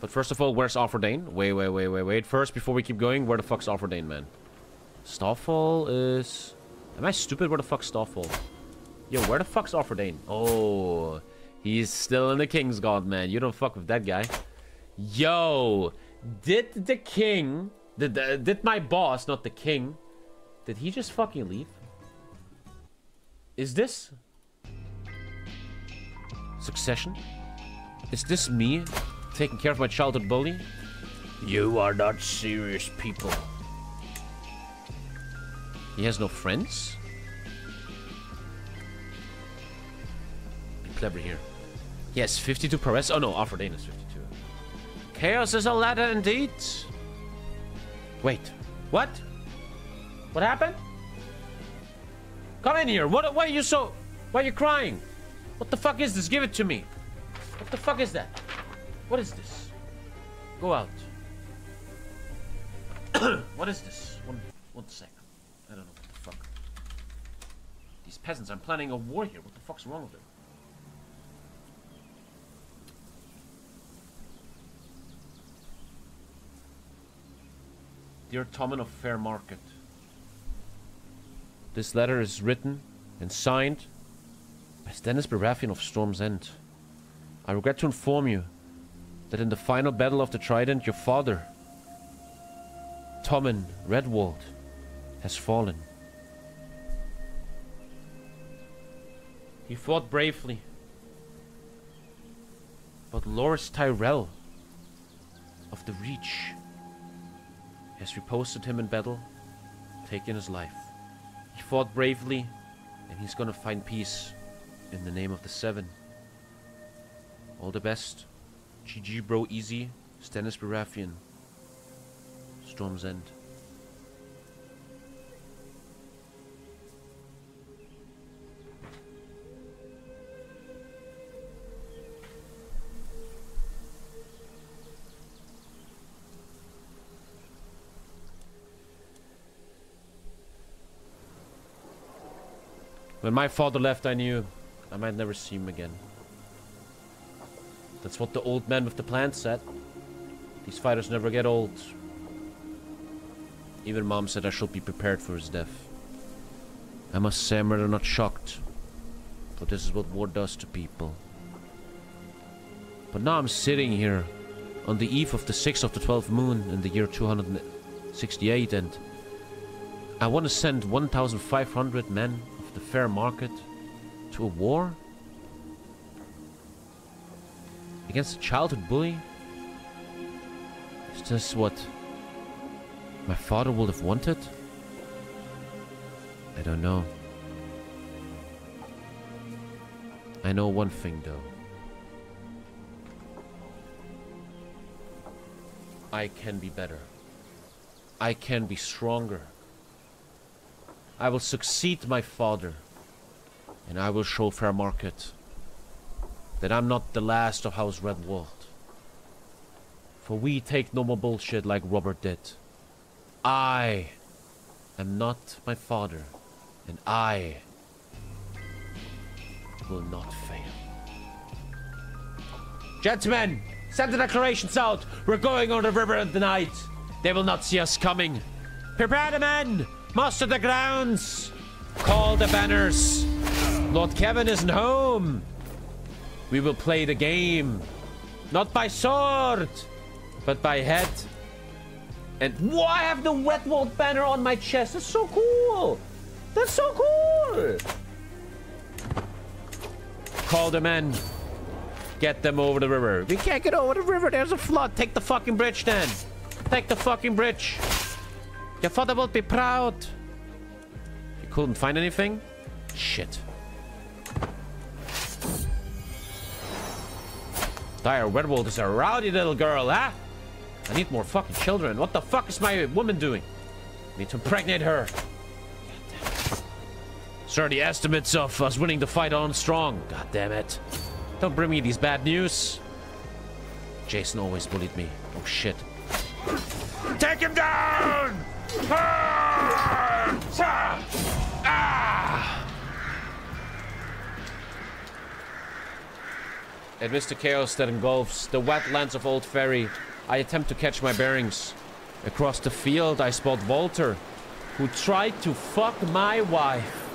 Speaker 2: But first of all, where's Arthur Dayne? Wait, wait, wait, wait, wait. First, before we keep going, where the fuck's Arthur Dayne, man? Starfall is... Am I stupid? Where the fuck's Starfall? Yo, where the fuck's Arthur Dayne? Oh, he's still in the King's Guard, man. You don't fuck with that guy. Yo, did the king... Did, the, did my boss, not the king... Did he just fucking leave? Is this... Succession? Is this me taking care of my childhood bully?
Speaker 1: You are not serious people.
Speaker 2: He has no friends? Be clever here. Yes, 52 prowess. Oh no, Arthur Dayne is 52. Chaos is a ladder indeed. Wait, what? What happened? Come in here. What? Why are you so? Why are you crying? What the fuck is this? Give it to me. What the fuck is that? What is this? Go out. what is this? One, one second. I don't know what the fuck. These peasants, I'm planning a war here. What the fuck's wrong with them? Dear Tommen of Fair Market. This letter is written and signed by Stannis Baratheon of Storm's End. I regret to inform you that in the final battle of the Trident, your father, Tommen Redwald, has fallen. He fought bravely, but Loras Tyrell of the Reach has reposted him in battle, taken his life. He fought bravely, and he's gonna find peace in the name of the Seven. All the best. GG bro easy. Stannis Baratheon. Storm's End. When my father left, I knew I might never see him again. That's what the old man with the plant said. These fighters never get old. Even mom said I should be prepared for his death. I must say I'm rather not shocked. for this is what war does to people. But now I'm sitting here on the eve of the 6th of the 12th moon in the year 268 and I want to send 1,500 men the fair market to a war? Against a childhood bully? Is this what my father would have wanted? I don't know. I know one thing though. I can be better. I can be stronger. I will succeed my father. And I will show Fair Market that I'm not the last of House Redwald. For we take no more bullshit like Robert did. I am not my father, and I will not fail. Gentlemen, send the declarations out. We're going on the river in the night. They will not see us coming. Prepare the men. Muster the grounds. Call the banners. Lord Kevin isn't home. We will play the game. Not by sword, but by head. And whoa, I have the Redwald banner on my chest. That's so cool. That's so cool. Call the men. Get them over the river. We can't get over the river. There's a flood. Take the fucking bridge then. Take the fucking bridge. Your father will be proud. You couldn't find anything? Shit. Dire Redwald is a rowdy little girl, huh? I need more fucking children. What the fuck is my woman doing? I need to impregnate her. Sir, the estimates of us winning the fight on strong. God damn it. Don't bring me these bad news. Jason always bullied me. Oh shit. Take him down! Amidst the chaos that engulfs the wetlands of Old Ferry, I attempt to catch my bearings. Across the field, I spot Walter, who tried to fuck my wife.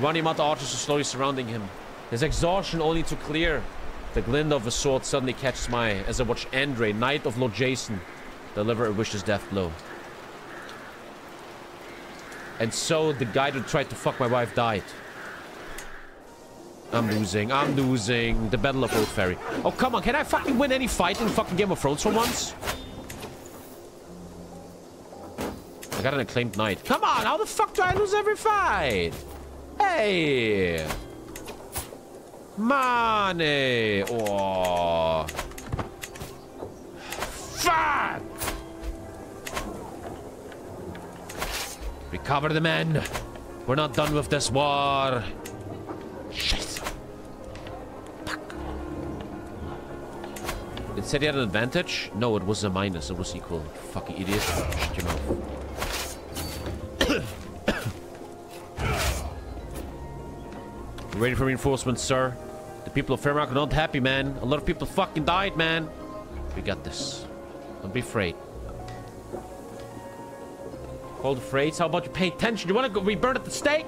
Speaker 2: Running out archers are slowly surrounding him. His exhaustion only to clear. The glint of a sword suddenly catches my eye as I watch Andre, Knight of Lord Jason, deliver a vicious death blow. And so the guy that tried to fuck my wife died. I'm losing. I'm losing. The Battle of Old Ferry. Oh, come on. Can I fucking win any fight in fucking Game of Thrones for once? I got an acclaimed knight. Come on. How the fuck do I lose every fight? Hey. Money. Oh. Fuck. Recover the men. We're not done with this war. Shit. Fuck. It said he had an advantage? No, it was a minus. It was equal. Fucking idiot. Shut your mouth. Ready for reinforcements, sir? The people of Fairmark are not happy, man. A lot of people fucking died, man. We got this. Don't be afraid. Called afraid? How about you pay attention? You want to go be burned at the stake?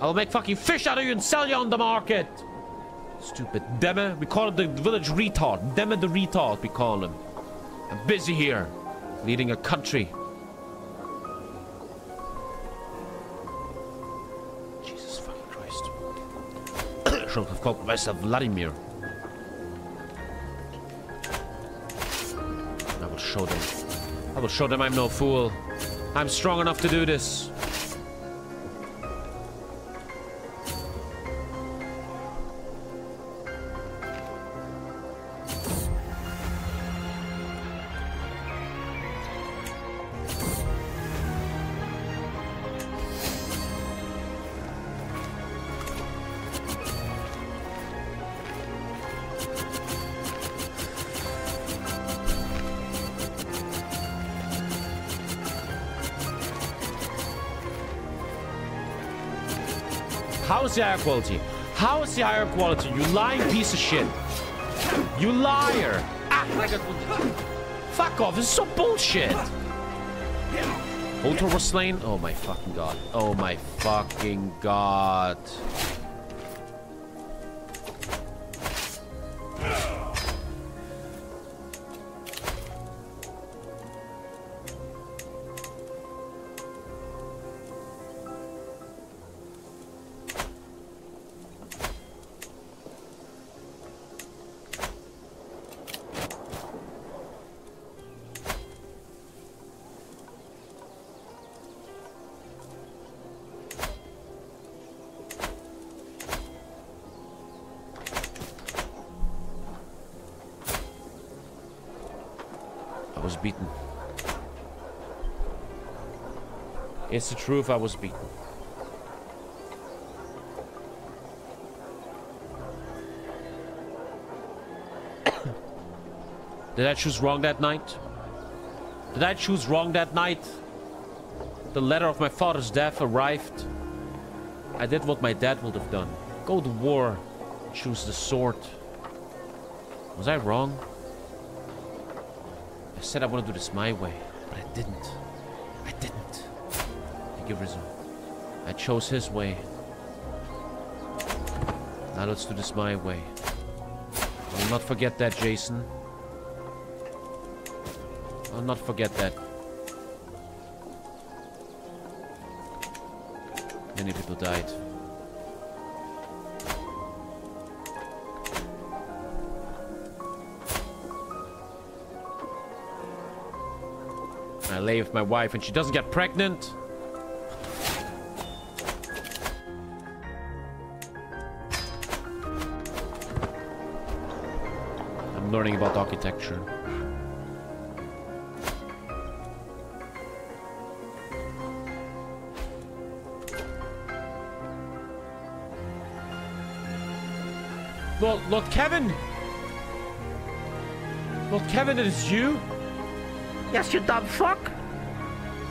Speaker 2: I'll make fucking fish out of you and sell you on the market. Stupid Demme. We call him the village retard. Demme the retard, we call him. I'm busy here, leading a country. Jesus fucking Christ. Should have called myself Vladimir. I will show them. I will show them I'm no fool. I'm strong enough to do this. How's the higher quality? How is the higher quality? You lying piece of shit. You liar. Fuck off. This is so bullshit. Hotor was slain? Oh my fucking god. Oh my fucking god. It's the truth, I was beaten. Did I choose wrong that night? Did I choose wrong that night? The letter of my father's death arrived. I did what my dad would have done. Go to war. Choose the sword. Was I wrong? I said I want to do this my way, but I didn't. I chose his way. Now let's do this my way. I will not forget that, Jason. I'll not forget that. Many people died. I lay with my wife and she doesn't get pregnant. I'm learning about architecture. Lord, Lord Kevin! Lord Kevin, it is you?
Speaker 1: Yes, you dumb fuck.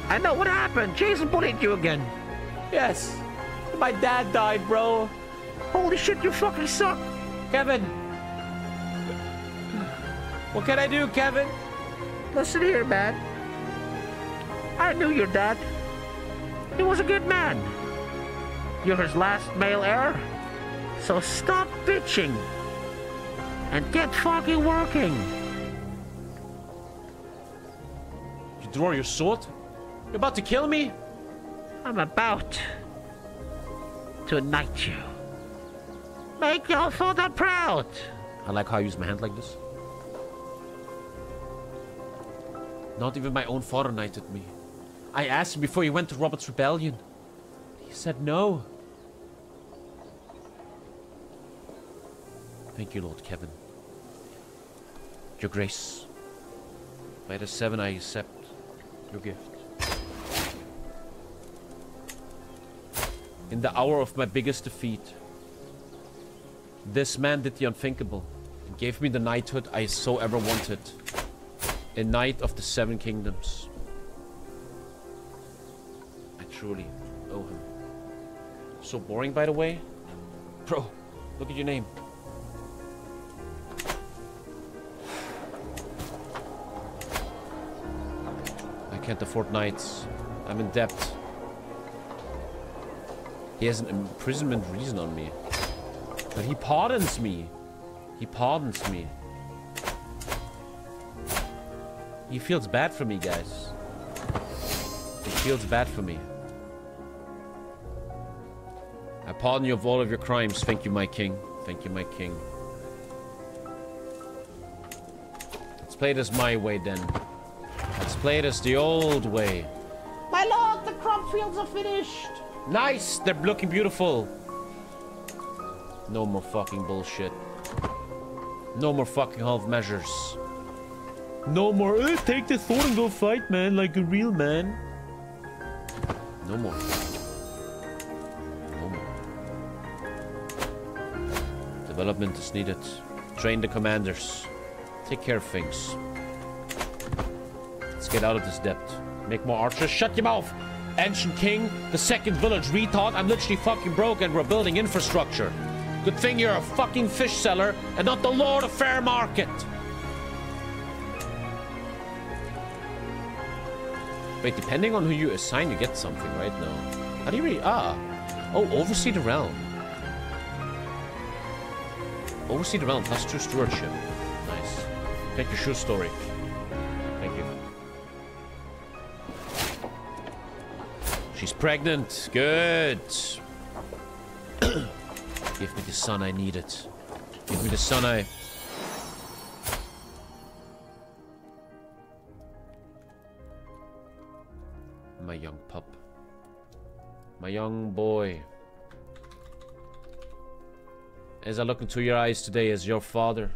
Speaker 1: I know what happened. Jason bullied you again.
Speaker 2: Yes. My dad died, bro.
Speaker 1: Holy shit, you fucking suck.
Speaker 2: Kevin. What can I do, Kevin?
Speaker 1: Listen here, man. I knew your dad. He was a good man. You're his last male heir. So stop bitching. And get fucking working.
Speaker 2: You draw your sword? You're about to kill me?
Speaker 1: I'm about to knight you. Make your father proud.
Speaker 2: I like how I use my hand like this. Not even my own father knighted me. I asked him before he went to Robert's rebellion. He said no. Thank you, Lord Kevin. Your grace. By the seven, I accept your gift. In the hour of my biggest defeat, this man did the unthinkable and gave me the knighthood I so ever wanted. A knight of the seven kingdoms. I truly owe him. So boring, by the way. Bro, look at your name. I can't afford knights. I'm in debt. He has an imprisonment reason on me. But he pardons me. He pardons me. He feels bad for me, guys. He feels bad for me. I pardon you of all of your crimes. Thank you, my king. Thank you, my king. Let's play this my way, then. Let's play this the old way.
Speaker 1: My lord, the crop fields are finished.
Speaker 2: Nice! They're looking beautiful. No more fucking bullshit. No more fucking half measures. No more, uh, take the sword and go fight, man, like a real man. No more. No more. Development is needed. Train the commanders. Take care of things. Let's get out of this debt. Make more archers. Shut your mouth! Ancient King, the second village retard. I'm literally fucking broke and we're building infrastructure. Good thing you're a fucking fish seller and not the Lord of Fairmarket. Wait, depending on who you assign, you get something, right? now. How do you really... Ah. Oh, oversee the realm. Oversee the realm plus two stewardship. Nice. Thank you, true story. Thank you. She's pregnant. Good. Give me the son I needed. Give me the son I... My young pup. My young boy. As I look into your eyes today as your father.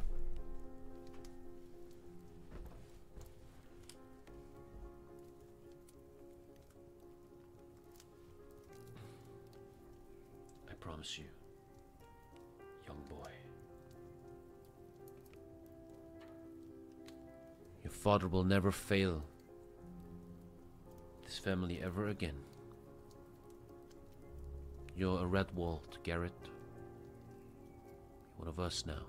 Speaker 2: I promise you, young boy. Your father will never fail family ever again. You're a Redwald, Garrett. You're one of us now.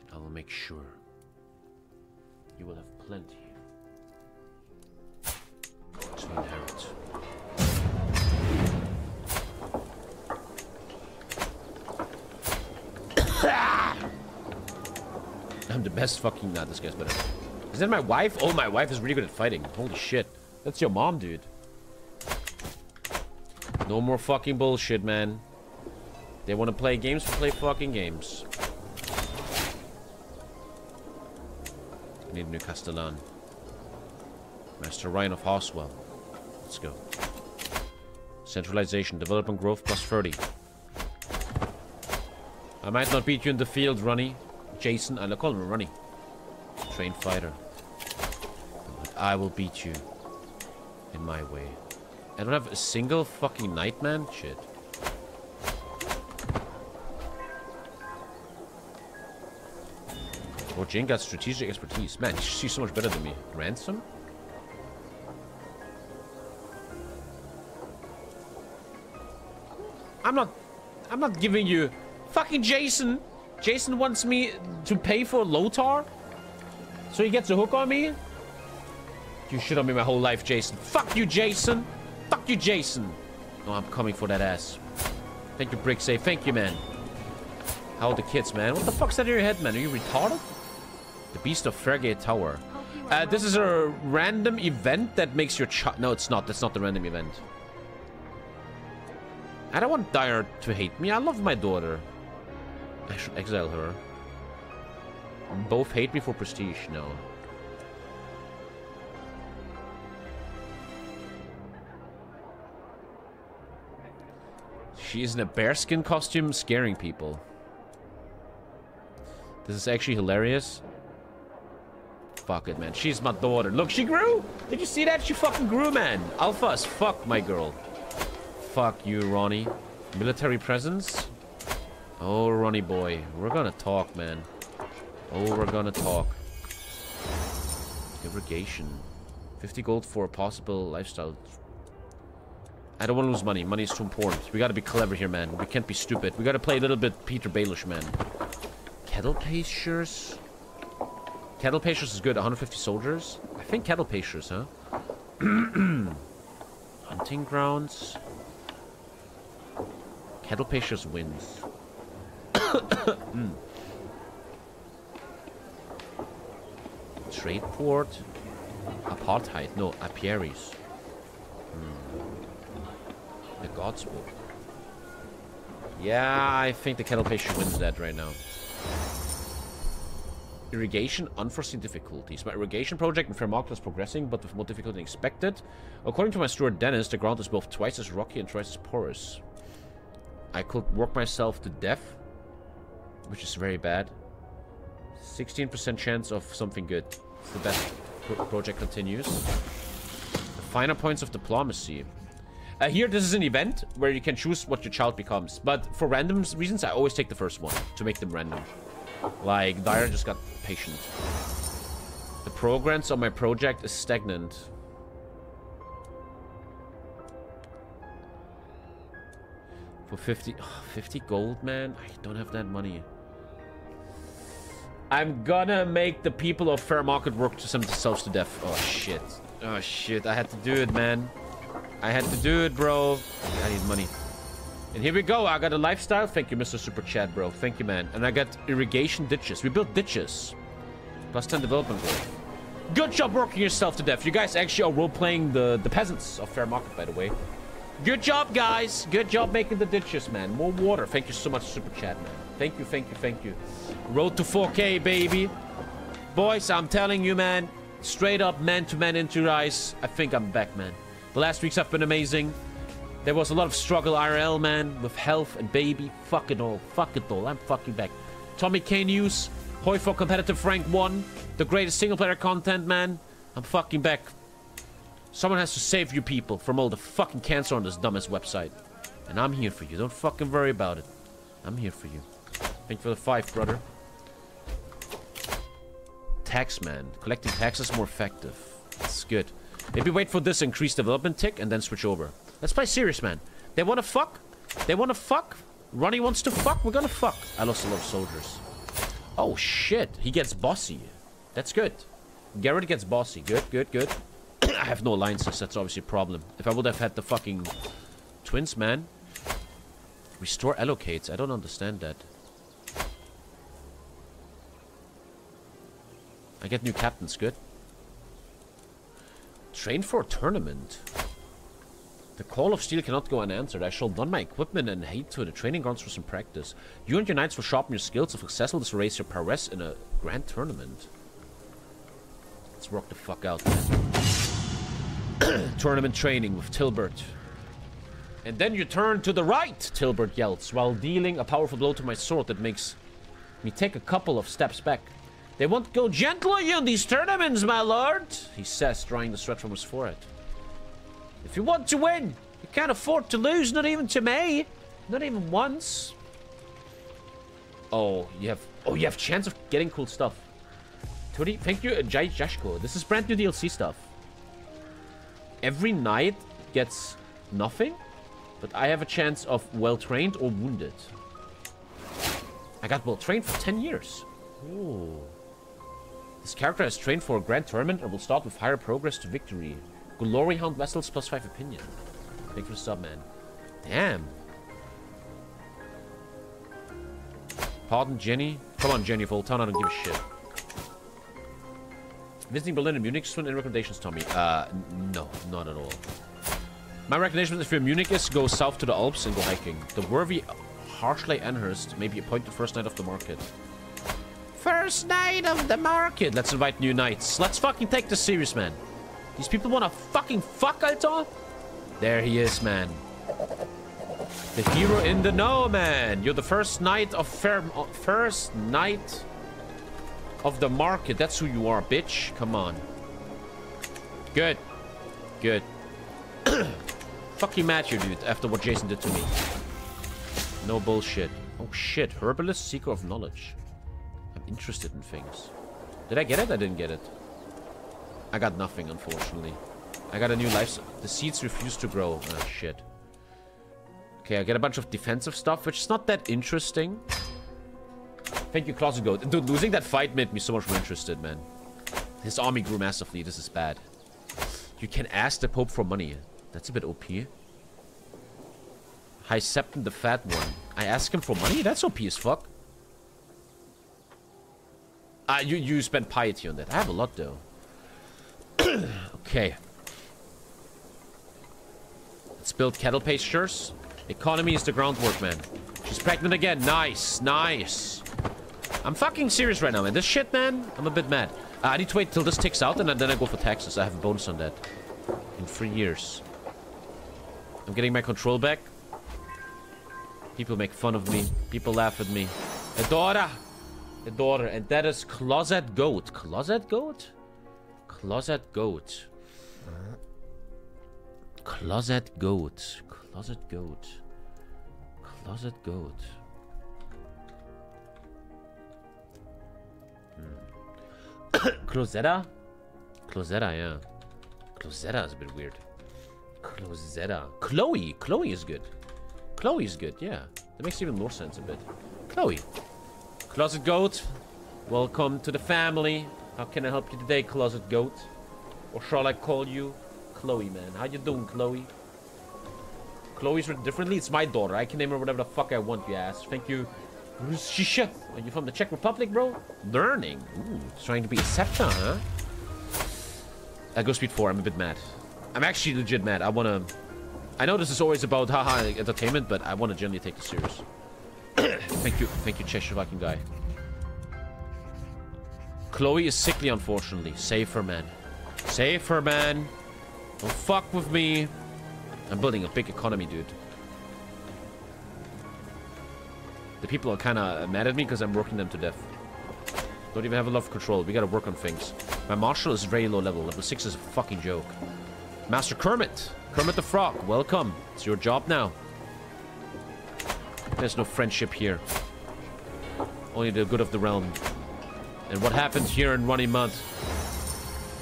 Speaker 2: And I will make sure you will have plenty to inherit. I'm the best fucking... Not this guy's better. Is that my wife? Oh, my wife is really good at fighting. Holy shit. That's your mom, dude. No more fucking bullshit, man. They want to play games, play fucking games. I need a new Castellan. Master Ryan of Hoswell. Let's go. Centralization, development growth plus 30. I might not beat you in the field, Ronnie. Jason, I'll call him Ronnie. Trained fighter. But I will beat you in my way. I don't have a single fucking nightman? Shit. Oh, Jane got strategic expertise. Man, she's so much better than me. Ransom? I'm not... I'm not giving you... Fucking Jason! Jason wants me to pay for Lothar? So he gets a hook on me? You shit on me my whole life, Jason. Fuck you, Jason! Fuck you, Jason! No, I'm coming for that ass. Thank you, Brick. Thank you, man. How are the kids, man? What the fuck's that in your head, man? Are you retarded? The Beast of Fairgate Tower. Uh, this is a random event that makes your child... No, it's not. That's not the random event. I don't want Dyer to hate me. I love my daughter. I should exile her. Both hate me for prestige? No. She is in a bearskin costume scaring people. This is actually hilarious. Fuck it, man. She's my daughter. Look, she grew! Did you see that? She fucking grew, man. Alpha as fuck, my girl. Fuck you, Ronnie. Military presence? Oh, Ronnie boy. We're gonna talk, man. Oh, we're gonna talk. Irrigation. 50 gold for a possible lifestyle. I don't want to lose money. Money is too important. We gotta be clever here, man. We can't be stupid. We gotta play a little bit Petyr Baelish, man. Kettle Pastures? Kettle Pastures is good. 150 soldiers? I think Kettle Pastures, huh? Hunting grounds. Kettle Pastures wins. Trade port. Apartheid. No, apiaries. Hmm. The Godswood. Yeah, I think the Kettle Pasture wins that right now. Irrigation, unforeseen difficulties. My irrigation project in Fairmarket is progressing, but with more difficulty than expected. According to my steward Dennis, the ground is both twice as rocky and twice as porous. I could work myself to death, which is very bad. 16% chance of something good. The best pro project continues. The finer points of diplomacy. Uh, here, this is an event where you can choose what your child becomes. But for random reasons, I always take the first one to make them random. Like, Dyer just got patient. The progress on my project is stagnant. For 50, oh, 50 gold, man? I don't have that money. I'm gonna make the people of Fairmarket work to themselves to death. Oh, shit. Oh shit, I had to do it, man. I had to do it, bro. I need money. And here we go. I got a lifestyle. Thank you, Mr. Super Chat, bro. Thank you, man. And I got irrigation ditches. We built ditches. Plus 10 development growth. Good job working yourself to death. You guys actually are role-playing the, the peasants of Fairmarket, by the way. Good job, guys. Good job making the ditches, man. More water. Thank you so much, Super Chat, man. Thank you, thank you, thank you. Road to 4K, baby. Boys, I'm telling you, man. Straight up, man-to-man into your eyes. I think I'm back, man. The last weeks have been amazing. There was a lot of struggle IRL, man, with health and baby. Fuck it all. Fuck it all. I'm fucking back. TommyKay News. HOI4 competitive rank 1. The greatest single player content, man. I'm fucking back. Someone has to save you people from all the fucking cancer on this dumbest website. And I'm here for you. Don't fucking worry about it. I'm here for you. Thank you for the five, brother. Tax, man. Collecting taxes more effective. That's good. Maybe wait for this increased development tick and then switch over. Let's play serious, man. They want to fuck? They want to fuck? Ronnie wants to fuck? We're gonna fuck. I lost a lot of soldiers. Oh, shit. He gets bossy. That's good. Garrett gets bossy. Good, good, good. I have no alliances. That's obviously a problem. If I would have had the fucking twins, man. Restore allocates. I don't understand that. I get new captains. Good. Train for a tournament. The call of steel cannot go unanswered. I shall don my equipment and head to the training grounds for some practice. You and your knights will sharpen your skills. If successful, this raise your prowess in a grand tournament. Let's rock the fuck out, tournament training with Tilbert. And then you turn to the right, Tilbert yells, while dealing a powerful blow to my sword that makes me take a couple of steps back. They won't go gently in these tournaments, my lord, he says, drying the sweat from his forehead. If you want to win, you can't afford to lose, not even to me. Not even once. Oh, you have... Oh, you have chance of getting cool stuff. Tori, thank you, uh, Jai Jashko. This is brand new DLC stuff. Every knight gets nothing, but I have a chance of well-trained or wounded. I got well-trained for 10 years. Ooh. This character has trained for a grand tournament and will start with higher progress to victory. Glory Hound Vessels plus 5 opinion. Thank you for the man. Damn. Pardon, Jenny? Come on, Jenny Voltown, I don't give a shit. Visiting Berlin and Munich, swing any recommendations, Tommy? Uh, no, not at all. My recommendation if you're in Munich is go south to the Alps and go hiking. The worthy Harshley Enhurst may be appointed first night of the market. First night of the market. Let's invite new knights. Let's fucking take this serious, man. These people want to fucking fuck, Alter? There he is, man. The hero in the know, man. You're the first knight of fair... Uh, first knight of the market. That's who you are, bitch. Come on. Good. Good. Fucking match you, dude, after what Jason did to me. No bullshit. Oh, shit. Herbalist, Seeker of Knowledge. Interested in things. Did I get it? I didn't get it. I got nothing, unfortunately. I got a new life... The seeds refuse to grow. Ah, shit. Okay, I get a bunch of defensive stuff, which is not that interesting. Thank you, Closet Goat. Dude, losing that fight made me so much more interested, man. His army grew massively. This is bad. You can ask the Pope for money. That's a bit OP. High Septon, the fat one. I ask him for money? That's OP as fuck. Ah, you, you spend piety on that. I have a lot, though. okay. Let's build kettle pastures. Economy is the groundwork, man. She's pregnant again. Nice, nice. I'm fucking serious right now, man. This shit, man, I'm a bit mad. Uh, I need to wait till this ticks out, and then I go for taxes. I have a bonus on that. In three years. I'm getting my control back. People make fun of me. People laugh at me. A A daughter. And that is Closet Goat. Closet Goat? Closet Goat. Closet Goat. Closet Goat. Closet Goat. Hmm. Closetta? Closetta, yeah. Closetta is a bit weird. Closetta. Chloe. Chloe is good. Chloe is good, yeah. That makes even more sense a bit. Chloe. Closet Goat. Welcome to the family. How can I help you today, Closet Goat? Or shall I call you Chloe, man? How you doing, Chloe? Chloe's written differently. It's my daughter. I can name her whatever the fuck I want, you ass. Thank you. Are you from the Czech Republic, bro? Learning. Ooh, trying to be a scepter, huh? I go speed 4. I'm a bit mad. I'm actually legit mad. I want to... I know this is always about haha entertainment, but I want to genuinely take this serious. thank you. Thank you, Czechoslovakian guy. Chloe is sickly, unfortunately. Save her, man. Save her, man. Don't fuck with me. I'm building a big economy, dude. The people are kind of mad at me because I'm working them to death. Don't even have a lot of control. We gotta work on things. My marshal is very low level. Level 6 is a fucking joke. Master Kermit. Kermit the Frog. Welcome. It's your job now. There's no friendship here. Only the good of the realm. And what happened here in Runny Mud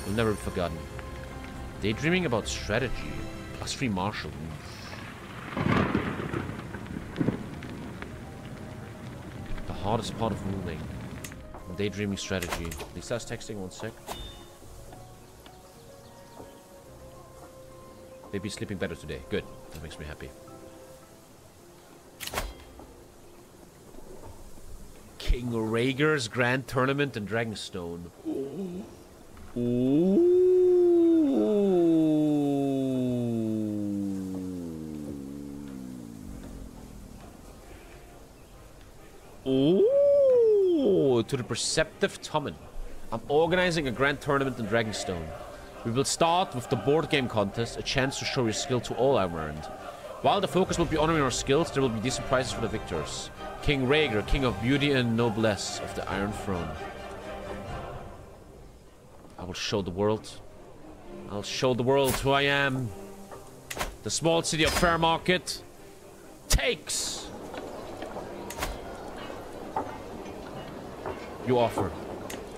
Speaker 2: will never be forgotten. Daydreaming about strategy. Plus three marshal. The hardest part of ruling. Daydreaming strategy. Lisa's texting one sec. Baby's sleeping better today. Good. That makes me happy. King Rhaegar's Grand Tournament in Dragonstone. Ooh. Ooh, to the perceptive Tommen. I'm organizing a grand tournament in Dragonstone. We will start with the board game contest, a chance to show your skill to all I'm earned. While the focus will be honoring our skills, there will be decent prizes for the victors. King Rhaegar, King of Beauty and Noblesse of the Iron Throne. I will show the world. I'll show the world who I am. The small city of Fairmarket takes you offer.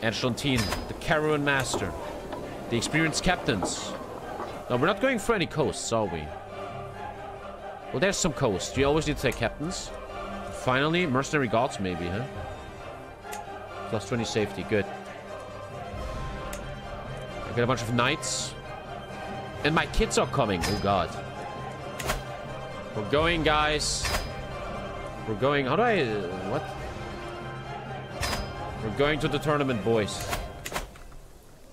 Speaker 2: Anshantine, the caravan master, the experienced captains. Now, we're not going for any coasts, are we? Well, there's some coasts. You always need to take captains? Finally, mercenary gods, maybe, huh? Plus 20 safety, good. I got a bunch of knights. And my kids are coming. Oh, God. We're going, guys. We're going... How do I... What? We're going to the tournament, boys.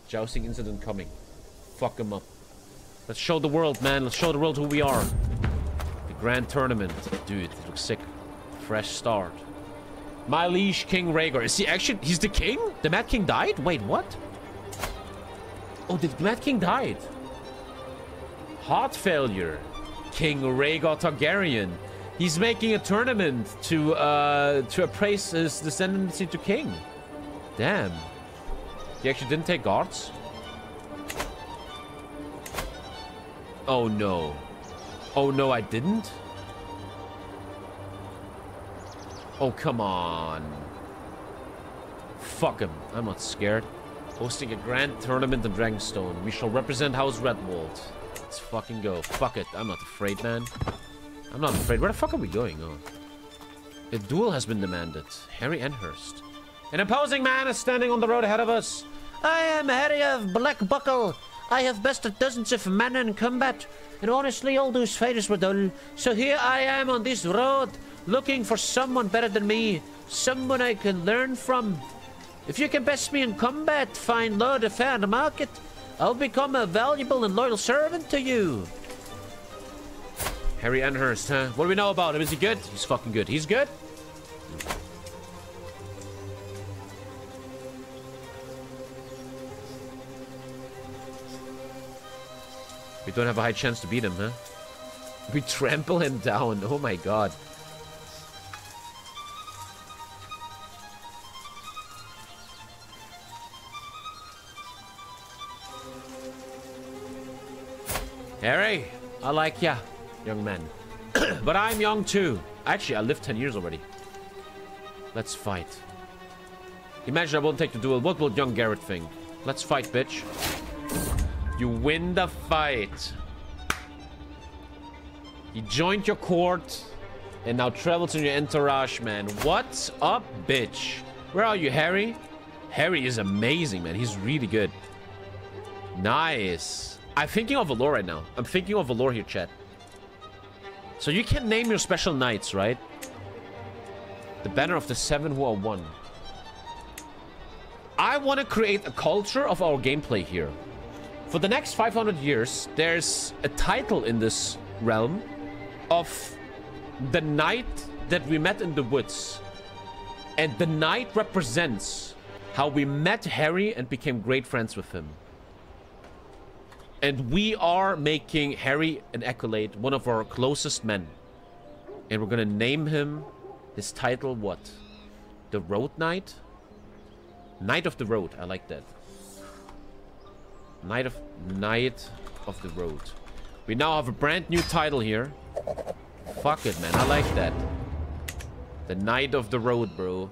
Speaker 2: Jousting incident coming. Fuck them up. Let's show the world, man. Let's show the world who we are. The grand tournament. Dude, it looks sick. Fresh start. My liege, King Rhaegar. Is he actually... He's the king? The Mad King died? Wait, what? Oh, the Mad King died. Heart failure. King Rhaegar Targaryen. He's making a tournament to uh, to appraise his descendancy to king. Damn. He actually didn't take guards? Oh no. Oh no, I didn't? Oh, come on. Fuck him. I'm not scared. Hosting a grand tournament in Dragonstone. We shall represent House Redwald. Let's fucking go. Fuck it. I'm not afraid, man. I'm not afraid. Where the fuck are we going? Oh. A duel has been demanded. Harry Enhurst. An imposing man is standing on the road ahead of us.
Speaker 1: I am Harry of Black Buckle. I have bested dozens of men in combat, and honestly, all those fighters were dull. So here I am on this road, looking for someone better than me, someone I can learn from. If you can best me in combat, find Lord of Fair in the market, I'll become a valuable and loyal servant to you.
Speaker 2: Harry Enhurst, huh? What do we know about him? Is he good? He's fucking good. He's good? We don't have a high chance to beat him, huh? We trample him down. Oh my god. Harry, I like ya, young man. but I'm young too. Actually, I lived 10 years already. Let's fight. Imagine I won't take the duel. What will young Garrett think? Let's fight, bitch. You win the fight. You joined your court and now travel to your entourage, man. What's up, bitch? Where are you, Harry? Harry is amazing, man. He's really good. Nice. I'm thinking of Valor right now. I'm thinking of Valor here, chat. So you can name your special knights, right? The banner of the seven who are one. I want to create a culture of our gameplay here. For the next 500 years, there's a title in this realm of the knight that we met in the woods. And the knight represents how we met Harry and became great friends with him. And we are making Harry an accolade, one of our closest men. And we're gonna name him, his title, what? The Road Knight? Knight of the Road, I like that. Knight of Knight of the Road. We now have a brand new title here. Fuck it, man. I like that. The Knight of the Road, bro.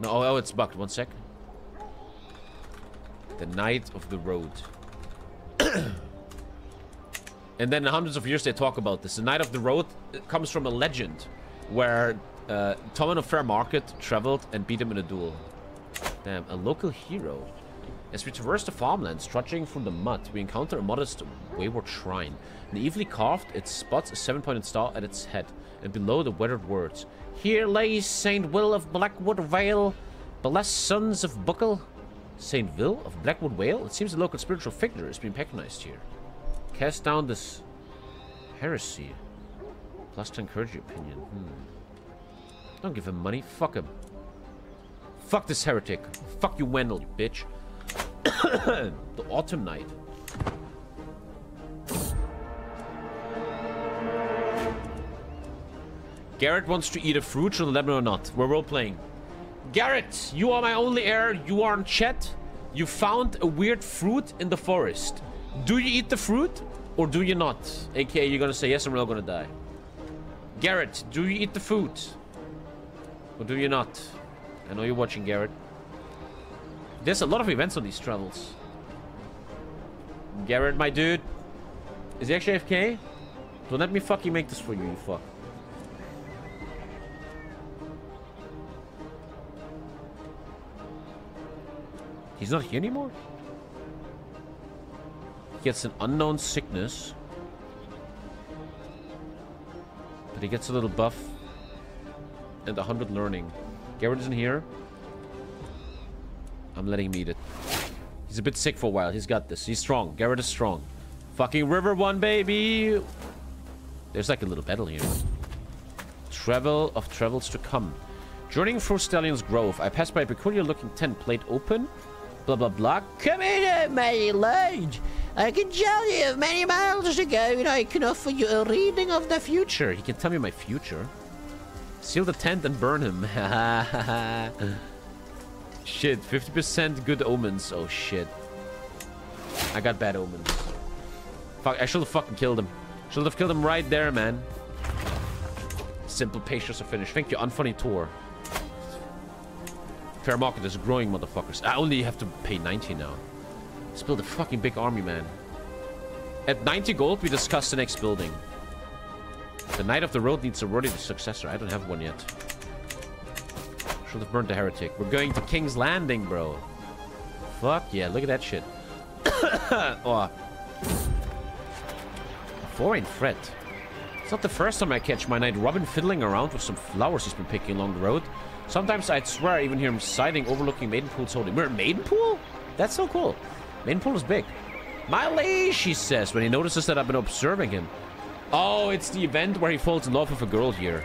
Speaker 2: No, oh, oh, it's bugged. One sec. The Knight of the Road. and then hundreds of years they talk about this. The Knight of the Road comes from a legend where uh, Tommen of Fairmarket traveled and beat him in a duel. Damn, a local hero. As we traverse the farmlands, trudging through the mud, we encounter a modest wayward shrine. Naively carved, it spots a seven-pointed star at its head, and below the weathered words, Here lays Saint Will of Blackwood Vale, blessed sons of Buckle. Saint Will of Blackwood Vale? It seems the local spiritual figure is being patronized here. Cast down this heresy. Plus to encourage your opinion. Hmm. Don't give him money. Fuck him. Fuck this heretic. Fuck you, Wendell, you bitch. the Autumn Night. Garrett wants to eat a fruit, should let me or not. We're role playing. Garrett, you are my only heir. You are in chat. You found a weird fruit in the forest. Do you eat the fruit or do you not? AKA, you're gonna say yes and we're all gonna die. Garrett, do you eat the fruit? Or do you not? I know you're watching, Garrett. There's a lot of events on these travels. Garrett, my dude. Is he actually AFK? Don't let me fucking make this for you, you fuck. He's not here anymore? He gets an unknown sickness. But he gets a little buff. And 100 learning. Garrett isn't here. I'm letting him eat it. He's a bit sick for a while. He's got this. He's strong. Garrett is strong. Fucking River One, baby! There's like a little battle here. Travel of travels to come. Journeying through Stallion's Grove, I passed by a peculiar-looking tent plate open. Blah, blah, blah. Come in, eh, my lord. I can tell you many miles to go, and I can offer you a reading of the future. He can tell me my future. Seal the tent and burn him. Shit, 50% good omens. Oh, shit. I got bad omens. Fuck, I should have fucking killed him. Should have killed him right there, man. Simple patience to finish. Thank you, unfunny tour. Fairmarket is growing, motherfuckers. I only have to pay 90 now. Let's build a fucking big army, man. At 90 gold, we discuss the next building. The Knight of the Road needs a worthy successor. I don't have one yet. Should have burned the heretic. We're going to King's Landing, bro. Fuck yeah, look at that shit. oh. Foreign threat. It's not the first time I catch my knight Robin fiddling around with some flowers he's been picking along the road. Sometimes I'd swear I even hear him sighting overlooking Maidenpool's holding. We're at Maidenpool? That's so cool. Maidenpool is big. My liege, she says, when he notices that I've been observing him. Oh, it's the event where he falls in love with a girl here.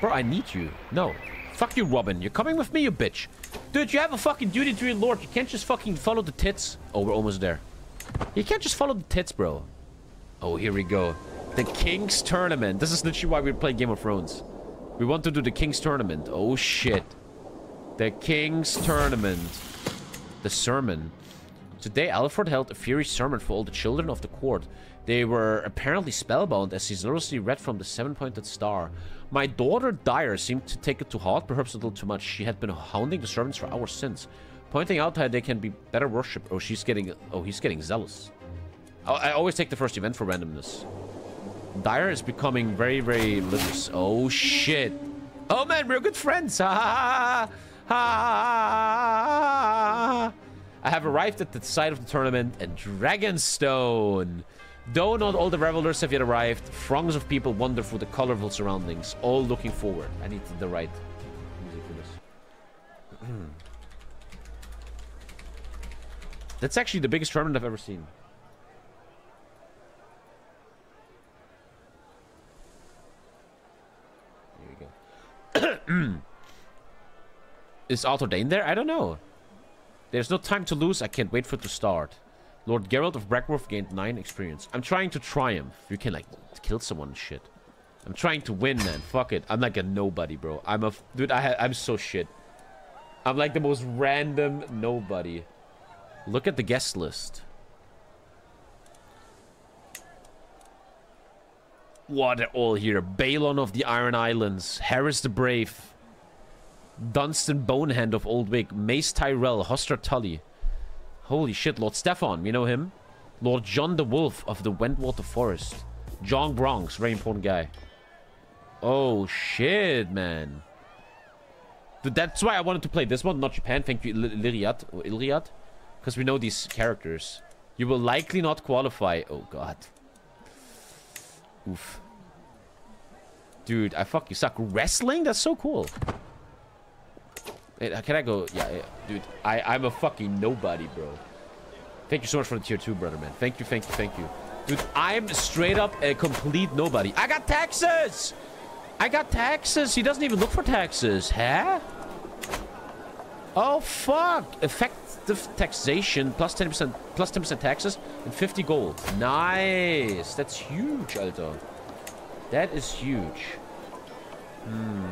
Speaker 2: Bro, I need you. No. Fuck you, Robin. You're coming with me, you bitch. Dude, you have a fucking duty to your lord. You can't just fucking follow the tits. Oh, we're almost there. You can't just follow the tits, bro. Oh, here we go. The King's Tournament. This is literally why we play Game of Thrones. We want to do the King's Tournament. Oh, shit. The King's Tournament. The sermon. Today, Alfred held a fiery sermon for all the children of the court. They were apparently spellbound as he nervously read from the seven-pointed star. My daughter Dyer seemed to take it to heart, perhaps a little too much. She had been hounding the servants for hours since, pointing out how they can be better worshipped. Oh, she's getting... Oh, he's getting zealous. I, I always take the first event for randomness. Dyer is becoming very, very religious. Oh, shit. Oh man, we're good friends. Ha ha. I have arrived at the site of the tournament and Dragonstone. Though not all the revelers have yet arrived, throngs of people wander through the colorful surroundings, all looking forward. I need the right music for this. That's actually the biggest tournament I've ever seen. Here we go. Is Arthur Dayne there? I don't know. There's no time to lose. I can't wait for it to start. Lord Geralt of Brackworth gained 9 experience. I'm trying to triumph. You can, like, kill someone and shit. I'm trying to win, man. Fuck it. I'm like a nobody, bro. I'm a... Dude, I I'm so shit. I'm like the most random nobody. Look at the guest list. What all here? Balon of the Iron Islands. Harris the Brave. Dunstan Bonehand of Old Wyk. Mace Tyrell. Hoster Tully. Holy shit, Lord Stefan, you know him? Lord John the Wolf of the Wentwater Forest. John Bronx, very important guy. Oh, shit, man. That's why I wanted to play this one, not Japan. Thank you, Lyriat, or Ilriat. Because we know these characters. You will likely not qualify. Oh, God. Oof. Dude, I fuck you suck. Wrestling? That's so cool. Hey, can I go? Yeah, yeah, dude. I, I'm a fucking nobody, bro. Thank you so much for the tier 2, brother, man. Thank you, thank you, thank you. Dude, I'm straight up a complete nobody. I got taxes! I got taxes. He doesn't even look for taxes. Huh? Oh, fuck. Effective taxation plus 10% plus 10% taxes and 50 gold. Nice. That's huge, Alter. That is huge. Hmm.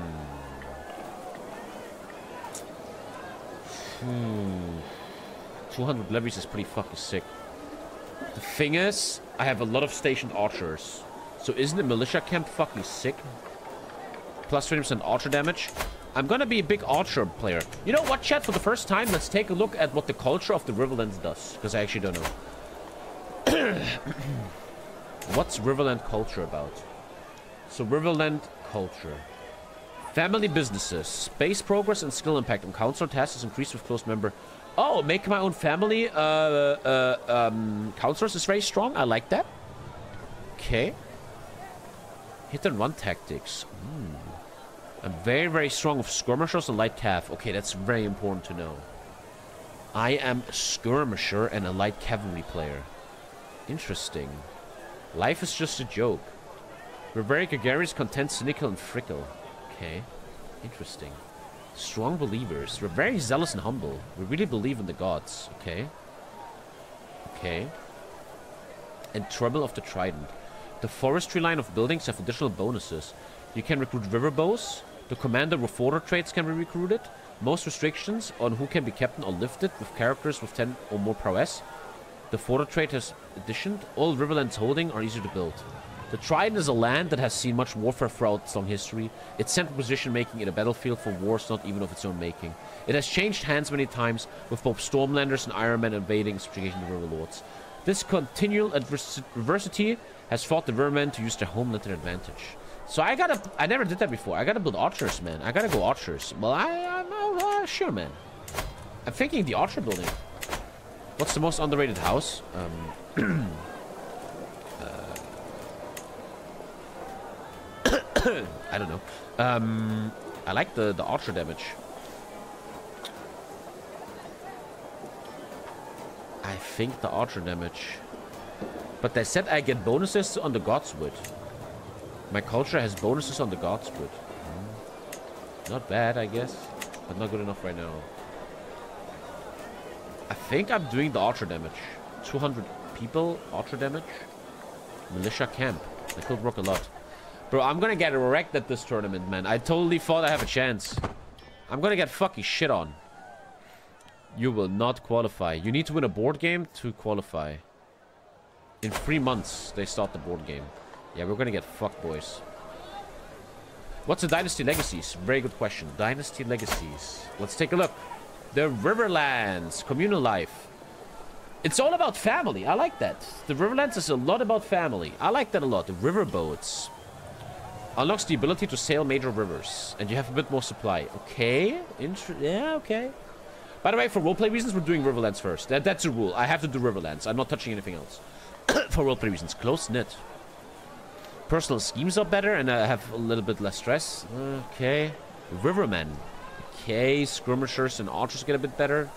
Speaker 2: Hmm. 200 levies is pretty fucking sick. The thing is, I have a lot of stationed archers. So isn't the militia camp fucking sick? Plus 20% archer damage. I'm gonna be a big archer player. You know what, chat? For the first time, let's take a look at what the culture of the Riverlands does. Because I actually don't know. What's Riverland culture about? So Riverland culture. Family businesses. Space progress and skill impact on counselor tasks is increased with close member. Oh, make my own family uh, uh, um, counselors is very strong. I like that. Okay. Hit and run tactics. Mm. I'm very, very strong with skirmishers and light cav. Okay, that's very important to know. I am a skirmisher and a light cavalry player. Interesting. Life is just a joke. We're very gregarious, content, cynical, and frickle. Okay. Interesting. Strong believers. We're very zealous and humble. We really believe in the gods. Okay. Okay. And Trouble of the Trident. The forestry line of buildings have additional bonuses. You can recruit riverbows. The commander with water traits can be recruited. Most restrictions on who can be captain are lifted with characters with 10 or more prowess. The fodder trait has additioned. All Riverlands holding are easy to build. The Trident is a land that has seen much warfare throughout its long history, its central position making it a battlefield for wars not even of its own making. It has changed hands many times, with both Stormlanders and Ironmen invading and subjugating the River Lords. This continual adversity has fought the Vermin to use their homeland to their advantage. So I gotta... I never did that before. I gotta build archers, man. I gotta go archers. Well, I, I'm... Uh, sure, man. I'm thinking the archer building. What's the most underrated house? Um... I don't know. Um, I like the, the archer damage. I think the archer damage. But they said I get bonuses on the Godswood. My culture has bonuses on the Godswood. Hmm. Not bad, I guess. But not good enough right now. I think I'm doing the archer damage. 200 people, archer damage. Militia camp. I killed Rook a lot. Bro, I'm gonna get wrecked at this tournament, man. I totally thought I have a chance. I'm gonna get fucking shit on. You will not qualify. You need to win a board game to qualify. In three months, they start the board game. Yeah, we're gonna get fucked, boys. What's the Dynasty Legacies? Very good question. Dynasty Legacies. Let's take a look. The Riverlands. Communal life. It's all about family. I like that. The Riverlands is a lot about family. I like that a lot. The riverboats. Unlocks the ability to sail major rivers, and you have a bit more supply. Okay, Inter yeah, okay. By the way, for roleplay reasons, we're doing Riverlands first. That, that's a rule. I have to do Riverlands. I'm not touching anything else. for roleplay reasons. Close knit. Personal schemes are better, and I have a little bit less stress. Okay. Rivermen. Okay, skirmishers and archers get a bit better.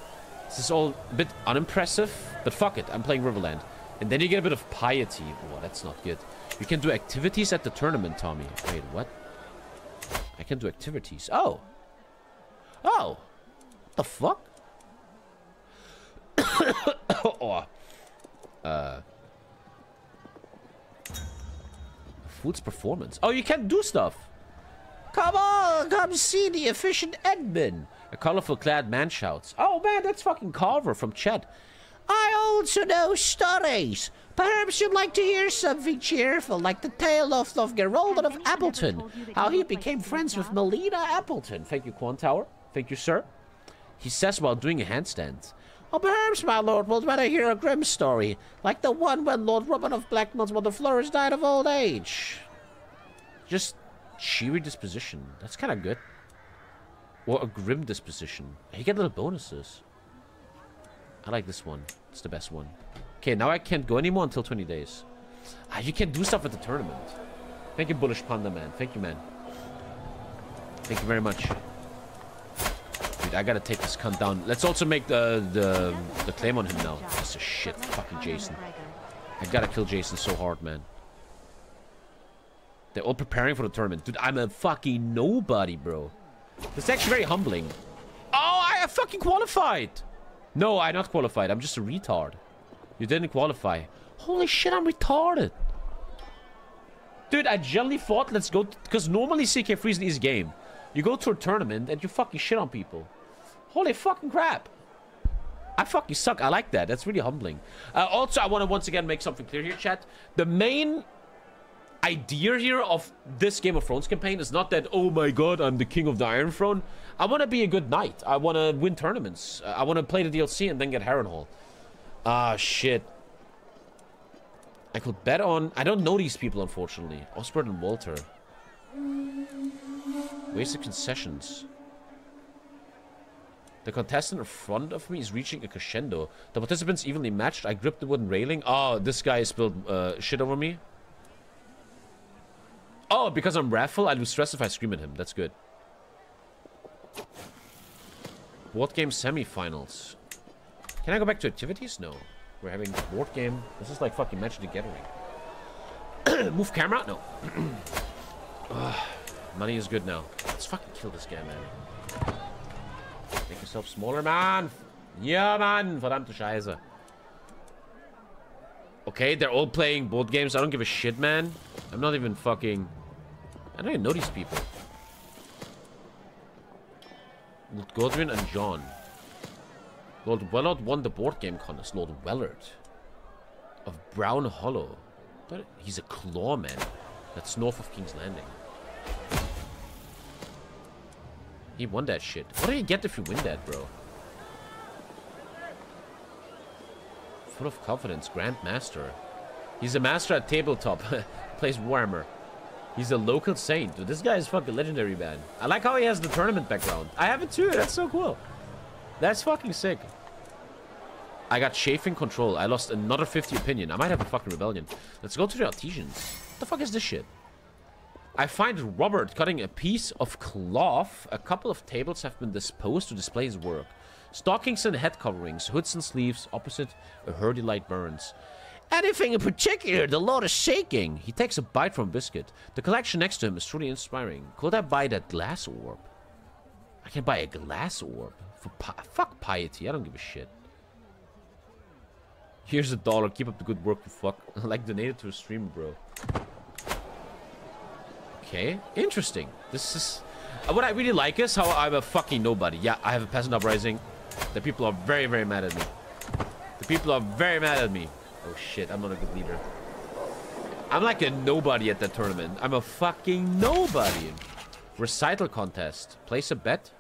Speaker 2: This is all a bit unimpressive, but fuck it. I'm playing Riverland. And then you get a bit of piety. Oh, that's not good. You can do activities at the tournament, Tommy. Wait, what? I can do activities. Oh. Oh. What the fuck? oh. Uh. Food's performance. Oh, you can do stuff. Come on, come see the efficient Edmund. A colorful clad man shouts. Oh man, that's fucking Carver from Chet. I also know stories. Perhaps you'd like to hear something cheerful, like the tale of, of of Appleton, how he became friends with Melina Appleton. Thank you, Quan Tower. Thank you, sir. He says while doing a handstand. Or perhaps, my lord, would rather hear a grim story, like the one when Lord Robin of Blackmont's mother Flores died of old age. Just cheery disposition. That's kind of good. Or a grim disposition. You get little bonuses. I like this one. It's the best one. Okay, now I can't go anymore until 20 days. Ah, you can't do stuff at the tournament. Thank you, Bullish Panda Man. Thank you, man. Thank you very much. Dude, I gotta take this cunt down. Let's also make the the, the claim on him now. Piece of shit. Fucking Jason. I gotta kill Jason so hard, man. They're all preparing for the tournament. Dude, I'm a fucking nobody, bro. It's actually very humbling. Oh, I have fucking qualified! No, I'm not qualified. I'm just a retard. You didn't qualify. Holy shit, I'm retarded. Dude, I generally thought let's go... Because normally CK3 is an easy game. You go to a tournament and you fucking shit on people. Holy fucking crap. I fucking suck. I like that. That's really humbling. Uh, also, I want to once again make something clear here, chat. The main idea here of this Game of Thrones campaign is not that, oh my god, I'm the king of the Iron Throne. I want to be a good knight. I want to win tournaments. Uh, I want to play the DLC and then get Harrenhal. Ah, shit. I could bet on... I don't know these people, unfortunately. Osbert and Walter. Wasted concessions. The contestant in front of me is reaching a crescendo. The participants evenly matched. I gripped the wooden railing. Oh, this guy spilled uh, shit over me. Oh, because I'm wrathful, I lose stress if I scream at him. That's good. Board game semifinals. Can I go back to activities? No. We're having board game. This is like fucking Magic the Gathering. Move camera? No. Ah, money is good now. Let's fucking kill this guy, man. Make yourself smaller, man. Yeah, man. Verdammte Scheiße. Okay, they're all playing board games. I don't give a shit, man. I'm not even fucking... I don't even know these people. Lord Godwin and John. Lord Wellard won the board game contest. Lord Wellard. Of Brown Hollow. He's a clawman. That's north of King's Landing. He won that shit. What do you get if you win that, bro? Full of confidence. Grand Master. He's a master at tabletop. Plays Warhammer. He's a local saint. Dude, this guy is fucking legendary, man. I like how he has the tournament background. I have it too. That's so cool. That's fucking sick. I got chafing control. I lost another 50 opinion. I might have a fucking rebellion. Let's go to the artisans. What the fuck is this shit? I find Robert cutting a piece of cloth. A couple of tables have been disposed to display his work. Stockings and head coverings, hoods and sleeves, opposite a hurdy light burns. Anything in particular, the Lord is shaking. He takes a bite from biscuit. The collection next to him is truly inspiring. Could I buy that glass orb? I can buy a glass orb. For pi fuck piety, I don't give a shit. Here's a dollar. Keep up the good work, you fuck. like donated to a stream, bro. Okay, interesting. This is... Uh, what I really like is how I'm a fucking nobody. Yeah, I have a peasant uprising. The people are very, very mad at me. The people are very mad at me. Oh shit, I'm not a good leader. I'm like a nobody at that tournament. I'm a fucking nobody. Recital contest. Place a bet.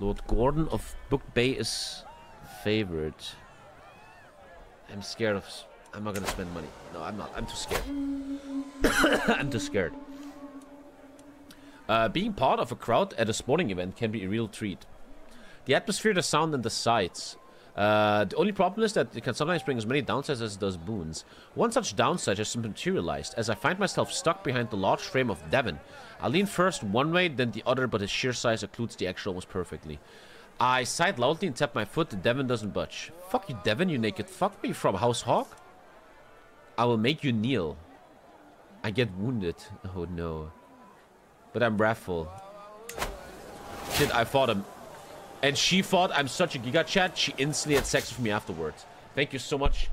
Speaker 2: Lord Gordon of Book Bay is favorite. I'm scared of... I'm not gonna spend money. No, I'm not. I'm too scared. I'm too scared. Uh, being part of a crowd at a sporting event can be a real treat. The atmosphere, the sound, and the sights. Uh, the only problem is that it can sometimes bring as many downsides as it does boons. One such downside has materialized, as I find myself stuck behind the large frame of Devon. I lean first one way, then the other, but his sheer size occludes the action almost perfectly. I sighed loudly and tapped my foot. Devon doesn't budge. Fuck you, Devon, you naked fuck me from House Hawk. I will make you kneel. I get wounded. Oh no. But I'm wrathful. Shit, I fought him. And she thought I'm such a giga chat, she instantly had sex with me afterwards. Thank you so much.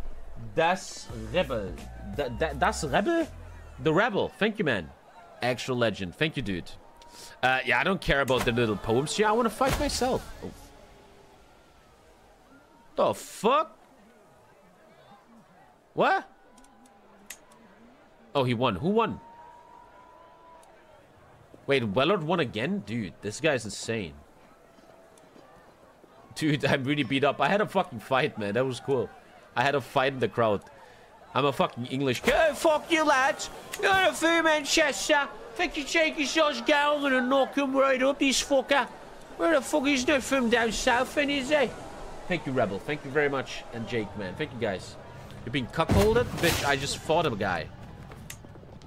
Speaker 2: Das Rebel. Da, da, das Rebel? The Rebel. Thank you, man. Actual legend. Thank you, dude. Uh, yeah, I don't care about the little poems here. I want to fight myself. Oh. The fuck? What? Oh, he won. Who won? Wait, Wellard won again? Dude, this guy's insane. Dude, I'm really beat up. I had a fucking fight, man. That was cool. I had a fight in the crowd. I'm a fucking English kid. fuck you, lads. You're a few Manchester. Think you take yourselves down and knock him right up, this fucker. Where the fuck is that from down south, then, is he? Thank you, Rebel. Thank you very much. And Jake, man. Thank you, guys. You're being cuckolded? Bitch, I just fought a guy.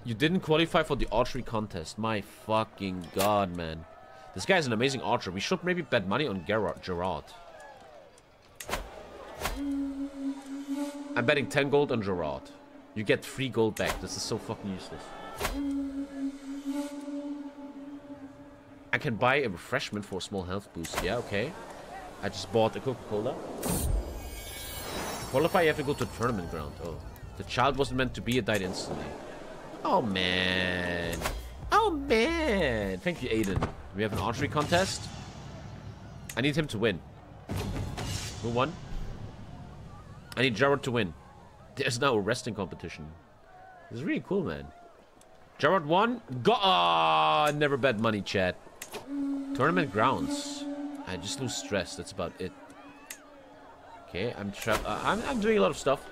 Speaker 2: You didn't qualify for the archery contest. My fucking god, man. This guy's an amazing archer. We should maybe bet money on Gerard, Gerard. I'm betting 10 gold on Gerard. You get 3 gold back. This is so fucking useless. I can buy a refreshment for a small health boost. Yeah, okay. I just bought a Coca-Cola. Qualify, you have to go to tournament ground. Oh. The child wasn't meant to be, it died instantly. Oh, man. Oh, man. Thank you, Aiden. We have an archery contest. I need him to win. Who won? I need Gerard to win. There's now a wrestling competition. This is really cool, man. Gerard won. Go oh, never bet money, chat. Tournament grounds. I just lose stress. That's about it. Okay, I'm, uh, I'm I'm doing a lot of stuff.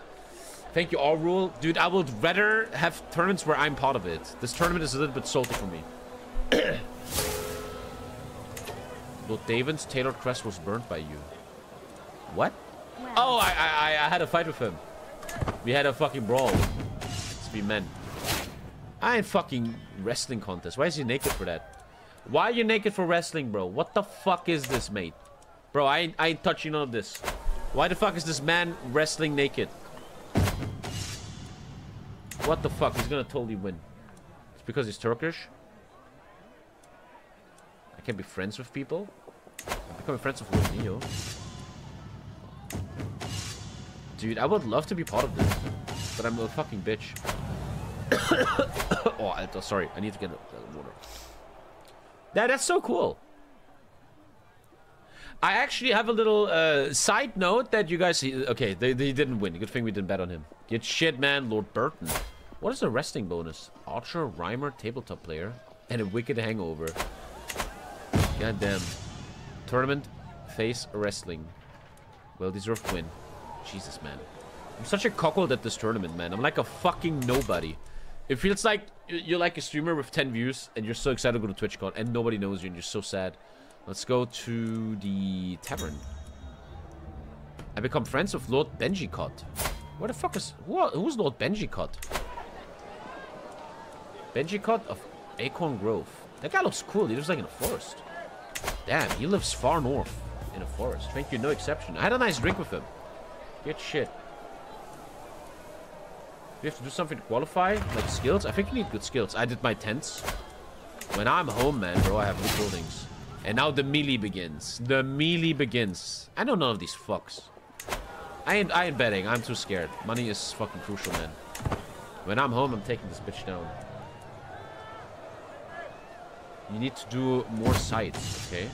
Speaker 2: Thank you, all rule, dude. I would rather have tournaments where I'm part of it. This tournament is a little bit salty for me. Lord Davin's tailored crest was burnt by you. What? Well. Oh, I, I I had a fight with him. We had a fucking brawl. Let's be men. I ain't fucking wrestling contest. Why is he naked for that? Why are you naked for wrestling, bro? What the fuck is this, mate? Bro, I ain't, I ain't touching none of this. Why the fuck is this man wrestling naked? What the fuck? He's gonna totally win. It's because he's Turkish? I can't be friends with people? Becoming friends with Neo. Dude, I would love to be part of this. But I'm a fucking bitch. oh, Alter, sorry. I need to get water. That, that's so cool. I actually have a little uh, side note that you guys. Okay, they, they didn't win. Good thing we didn't bet on him. Get shit, man. Lord Burton. What is the resting bonus? Archer, Rhymer, tabletop player, and a wicked hangover. Goddamn. Tournament, face, wrestling. Well deserved win. Jesus, man. I'm such a cockle at this tournament, man. I'm like a fucking nobody. It feels like you're like a streamer with 10 views and you're so excited to go to TwitchCon and nobody knows you and you're so sad. Let's go to the tavern. I become friends with Lord Benjicott. Where the fuck is... Who, who's Lord Benjicott? Benjicott of Acorn Grove. That guy looks cool. He lives like in a forest. Damn, he lives far north in a forest. Thank you, no exception. I had a nice drink with him. Get shit. We have to do something to qualify? Like skills? I think you need good skills. I did my tents. When I'm home, man, bro, I have new buildings. And now the melee begins. The melee begins. I know none of these fucks. I ain't, I ain't betting. I'm too scared. Money is fucking crucial, man. When I'm home, I'm taking this bitch down. You need to do more sites, okay?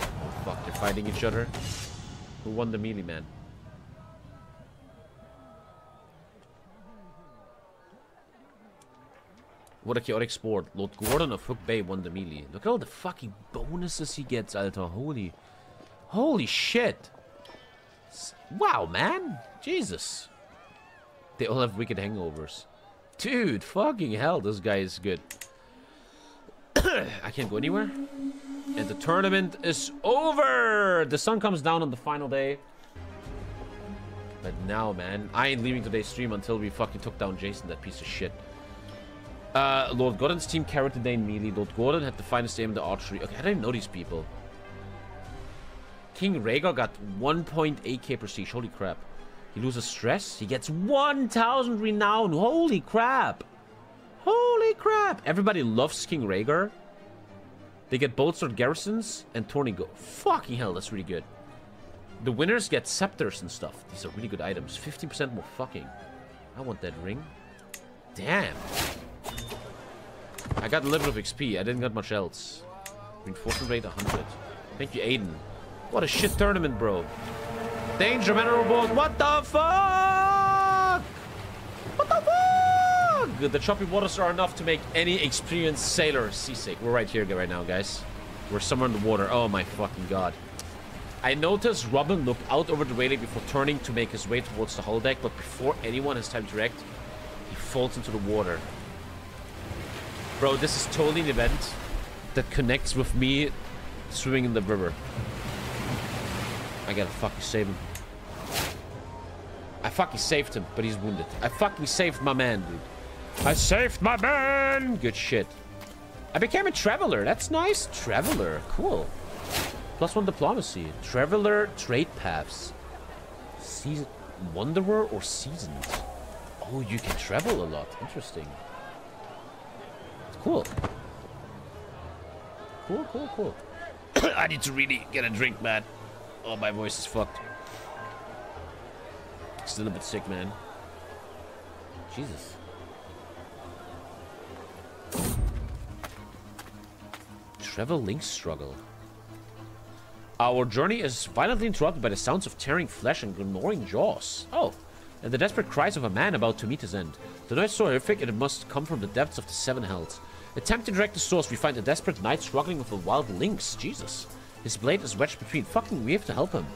Speaker 2: Oh, fuck, they're fighting each other. Who won the melee, man? What a chaotic sport. Lord Gordon of Hook Bay won the melee. Look at all the fucking bonuses he gets, Alter. Holy... Holy shit. Wow, man. Jesus. They all have wicked hangovers. Dude, fucking hell, this guy is good. I can't go anywhere. And the tournament is over! The sun comes down on the final day. But now, man, I ain't leaving today's stream until we fucking took down Jason, that piece of shit. Uh, Lord Gordon's team carried the day in melee. Lord Gordon had the finest aim in the archery. Okay, I don't even know these people. King Rhaegar got 1.8k prestige. Holy crap. He loses stress. He gets 1,000 renown. Holy crap. Holy crap. Everybody loves King Rhaegar. They get bolstered garrisons and Tornigo. Fucking hell, that's really good. The winners get scepters and stuff. These are really good items. 15% more fucking. I want that ring. Damn. I got a little bit of XP. I didn't get much else. Reinforcement rate 100. Thank you, Aiden. What a shit tournament, bro. Danger, mineral balls. What the fuck? What the fuck? The choppy waters are enough to make any experienced sailor seasick. We're right here right now, guys. We're somewhere in the water. Oh my fucking god. I noticed Robin look out over the railing before turning to make his way towards the hull deck, but before anyone has time to react, he falls into the water. Bro, this is totally an event that connects with me swimming in the river. I gotta fucking save him. I fucking saved him, but he's wounded. I fucking saved my man, dude. I saved my man! Good shit. I became a traveler. That's nice. Traveler. Cool. Plus one diplomacy. Traveler trade paths. Season wanderer or seasoned? Oh, you can travel a lot. Interesting. Cool. Cool, cool, cool. I need to really get a drink, man. Oh, my voice is fucked. Still a bit sick, man. Jesus. Trevor Link's struggle. Our journey is violently interrupted by the sounds of tearing flesh and gnawing jaws. Oh, and the desperate cries of a man about to meet his end. The noise so horrific it must come from the depths of the Seven Hells. Attempting to direct the source, we find a desperate knight struggling with a wild lynx. Jesus. His blade is wedged between. Fucking, we have to help him.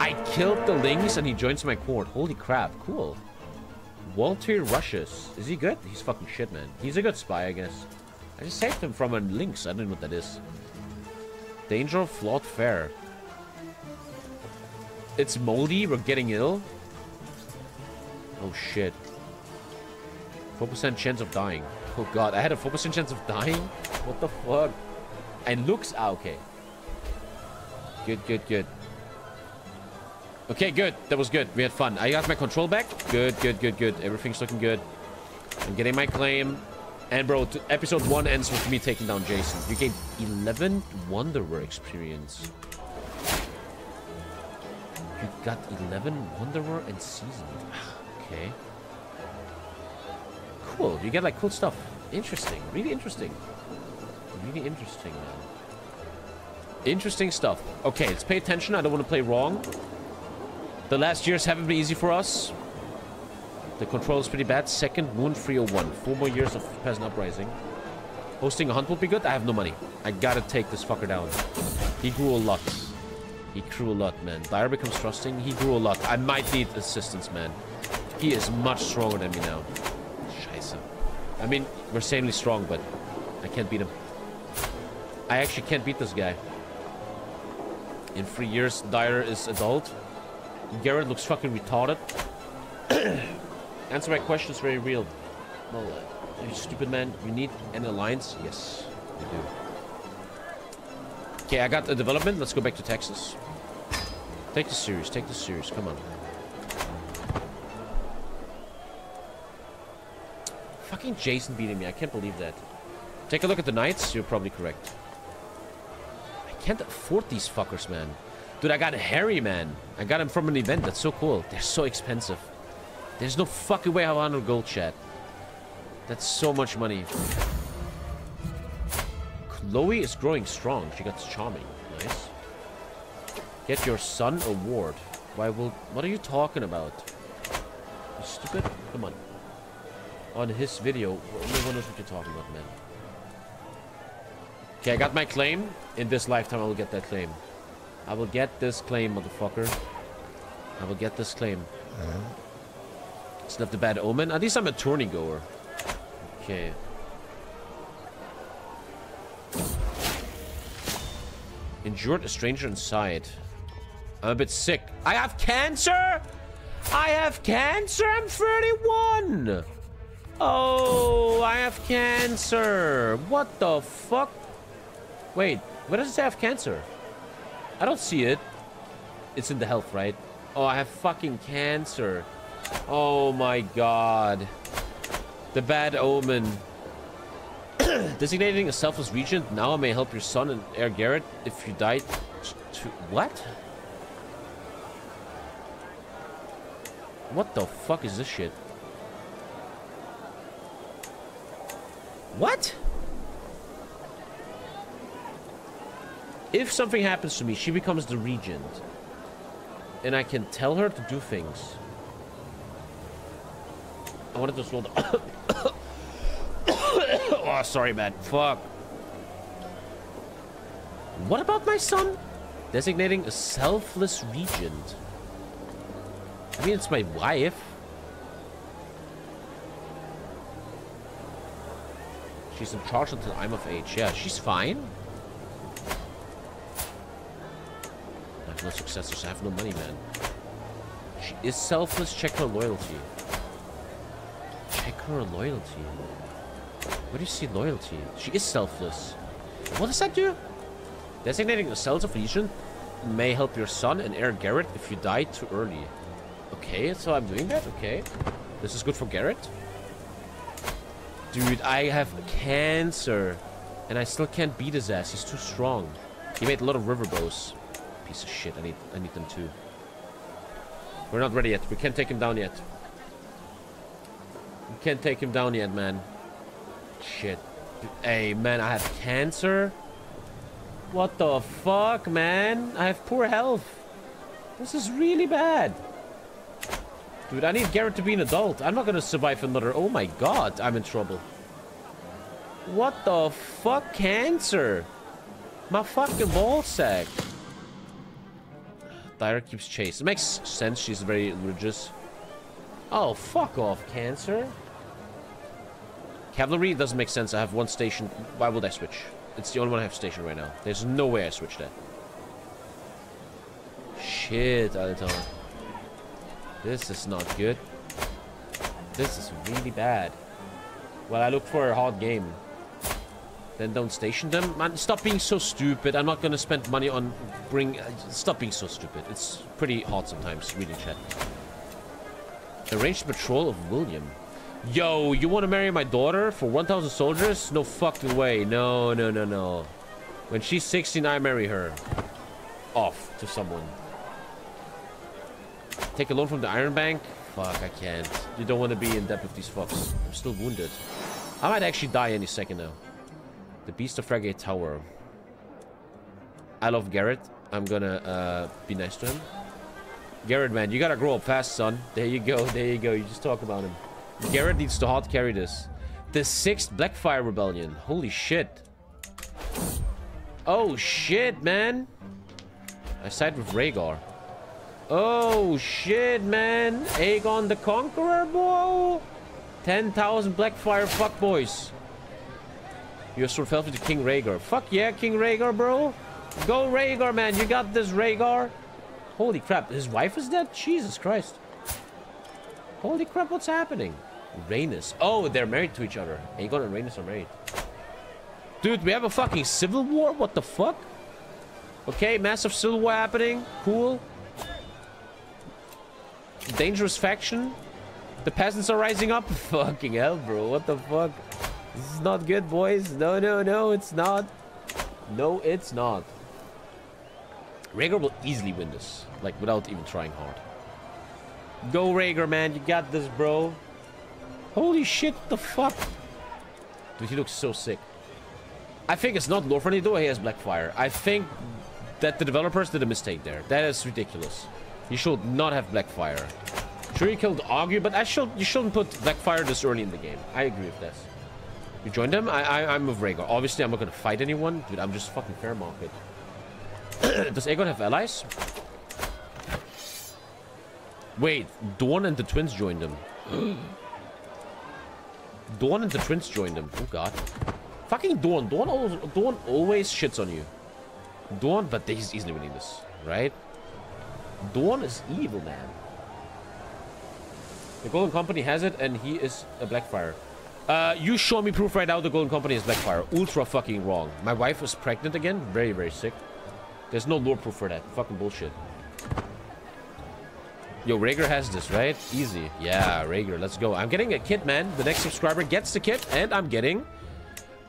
Speaker 2: I killed the lynx and he joins my court. Holy crap, cool. Walter Rushes. Is he good? He's fucking shit, man. He's a good spy, I guess. I just saved him from a lynx. I don't know what that is. Danger of flawed fare. It's moldy. We're getting ill. Oh, shit. 4% chance of dying. Oh, God. I had a 4% chance of dying? What the fuck? And looks... Ah, okay. Good, good, good. Okay, good. That was good. We had fun. I got my control back. Good, good, good, good. Everything's looking good. I'm getting my claim. And bro, episode 1 ends with me taking down Jason. You gained 11 Wanderer experience. You got 11 Wanderer and Seasoned. Okay. Cool. You get like cool stuff. Interesting. Really interesting. Really interesting, man. Interesting stuff. Okay, let's pay attention. I don't want to play wrong. The last years haven't been easy for us. The control is pretty bad. Second, Wound 301. Four more years of Peasant Uprising. Hosting a hunt will be good. I have no money. I gotta take this fucker down. He grew a lot. He grew a lot, man. Dyer becomes trusting. He grew a lot. I might need assistance, man. He is much stronger than me now. Scheiße. I mean, we're insanely strong, but I can't beat him. I actually can't beat this guy. In three years, Dyer is adult. Garrett looks fucking retarded. Answer my question is very real. Well, uh, you stupid man, you need an alliance? Yes, you do. Okay, I got a development. Let's go back to Texas. Take this serious. Take this serious. Come on. Fucking Jason beating me. I can't believe that. Take a look at the knights. You're probably correct. I can't afford these fuckers, man. Dude, I got a Harry, man. I got him from an event. That's so cool. They're so expensive. There's no fucking way I have 100 gold, chat. That's so much money. Chloe is growing strong. She got charming. Nice. Get your son award. Why will... What are you talking about? You stupid? Come on. On his video, no one knows what you're talking about, man. Okay, I got my claim. In this lifetime, I will get that claim. I will get this claim, motherfucker. I will get this claim. Uh-huh. It's not the bad omen. At least I'm a tourney goer. Okay. Injured a stranger inside. I'm a bit sick. I have cancer! I have cancer! I'm 31! Oh, I have cancer. What the fuck? Wait, where does it say I have cancer? I don't see it. It's in the health, right? Oh, I have fucking cancer. Oh my god. The bad omen. Designating a selfless regent. Now I may help your son and heir Garrett if you die. To what? What the fuck is this shit? What? If something happens to me, she becomes the regent. And I can tell her to do things. I wanted to slow down. oh, sorry, man. Fuck. What about my son? Designating a selfless regent. I mean, it's my wife. She's in charge until I'm of age. Yeah, she's fine. No successors. I have no money, man. She is selfless. Check her loyalty. Check her loyalty. Where do you see loyalty? She is selfless. What does that do? Designating a selfless legion may help your son and heir Garrett if you die too early. Okay, so I'm doing that? Okay. This is good for Garrett. Dude, I have cancer. And I still can't beat his ass. He's too strong. He made a lot of river bows. Piece of shit. I need I need them too. We're not ready yet. We can't take him down yet. We can't take him down yet, man. Shit. Hey, man, I have cancer? What the fuck, man? I have poor health. This is really bad. Dude, I need Garrett to be an adult. I'm not gonna survive another... Oh my god, I'm in trouble. What the fuck? Cancer? My fucking ballsack. Dyra keeps chase. It makes sense. She's very religious. Oh, fuck off, Cancer. Cavalry doesn't make sense. I have one station. Why would I switch? It's the only one I have stationed right now. There's no way I switch that. Shit, Alton. This is not good. This is really bad. Well, I look for a hard game. Then don't station them. Man, stop being so stupid. I'm not gonna spend money on bring... Uh, stop being so stupid. It's pretty hard sometimes, reading chat. Arranged patrol of William. Yo, you want to marry my daughter for 1,000 soldiers? No fucking way. No, no, no, no. When she's 16, I marry her. Off to someone. Take a loan from the Iron Bank? Fuck, I can't. You don't want to be in debt with these fucks. I'm still wounded. I might actually die any second now. The Beast of Fragate Tower. I love Garrett. I'm gonna uh, be nice to him. Garrett, man, you gotta grow up fast, son. There you go, there you go. You just talk about him. Garrett needs to hard carry this. The 6th Blackfyre Rebellion. Holy shit. Oh, shit, man. I side with Rhaegar. Oh, shit, man. Aegon the Conqueror, boy. 10,000 Blackfyre fuckboys. Your sword fell to King Rhaegar. Fuck yeah, King Rhaegar, bro. Go Rhaegar, man. You got this, Rhaegar. Holy crap. His wife is dead? Jesus Christ. Holy crap, what's happening? Rhaenys. Oh, they're married to each other. Aegon and Rhaenys are married. Dude, we have a fucking civil war? What the fuck? Okay, massive civil war happening. Cool. Dangerous faction. The peasants are rising up. Fucking hell, bro. What the fuck? This is not good, boys. No, no, no, it's not. No, it's not. Rhaegar will easily win this. Like, without even trying hard. Go, Rhaegar, man. You got this, bro. Holy shit, the fuck? Dude, he looks so sick. I think it's not lore friendly, though. He has Blackfyre. I think that the developers did a mistake there. That is ridiculous. You should not have Blackfyre. Sure, you killed Augur, but I should you shouldn't put Blackfyre this early in the game. I agree with this. You joined them? I, I, I'm with Rhaegar. Obviously, I'm not gonna fight anyone. Dude, I'm just fucking Fairmarket. Does Aegon have allies? Wait, Dorne and the twins joined him. Dorne and the twins joined him. Oh god. Fucking Dorne. Dorne, Dorne always shits on you. Dorne, but he's easily winning this, right? Dorne is evil, man. The Golden Company has it, and he is a Blackfyre. Uh, you show me proof right now the Golden Company is Blackfyre. Ultra fucking wrong. My wife was pregnant again. Very, very sick. There's no lore proof for that. Fucking bullshit. Yo, Rhaegar has this, right? Easy. Yeah, Rhaegar, let's go. I'm getting a kit, man. The next subscriber gets the kit, and I'm getting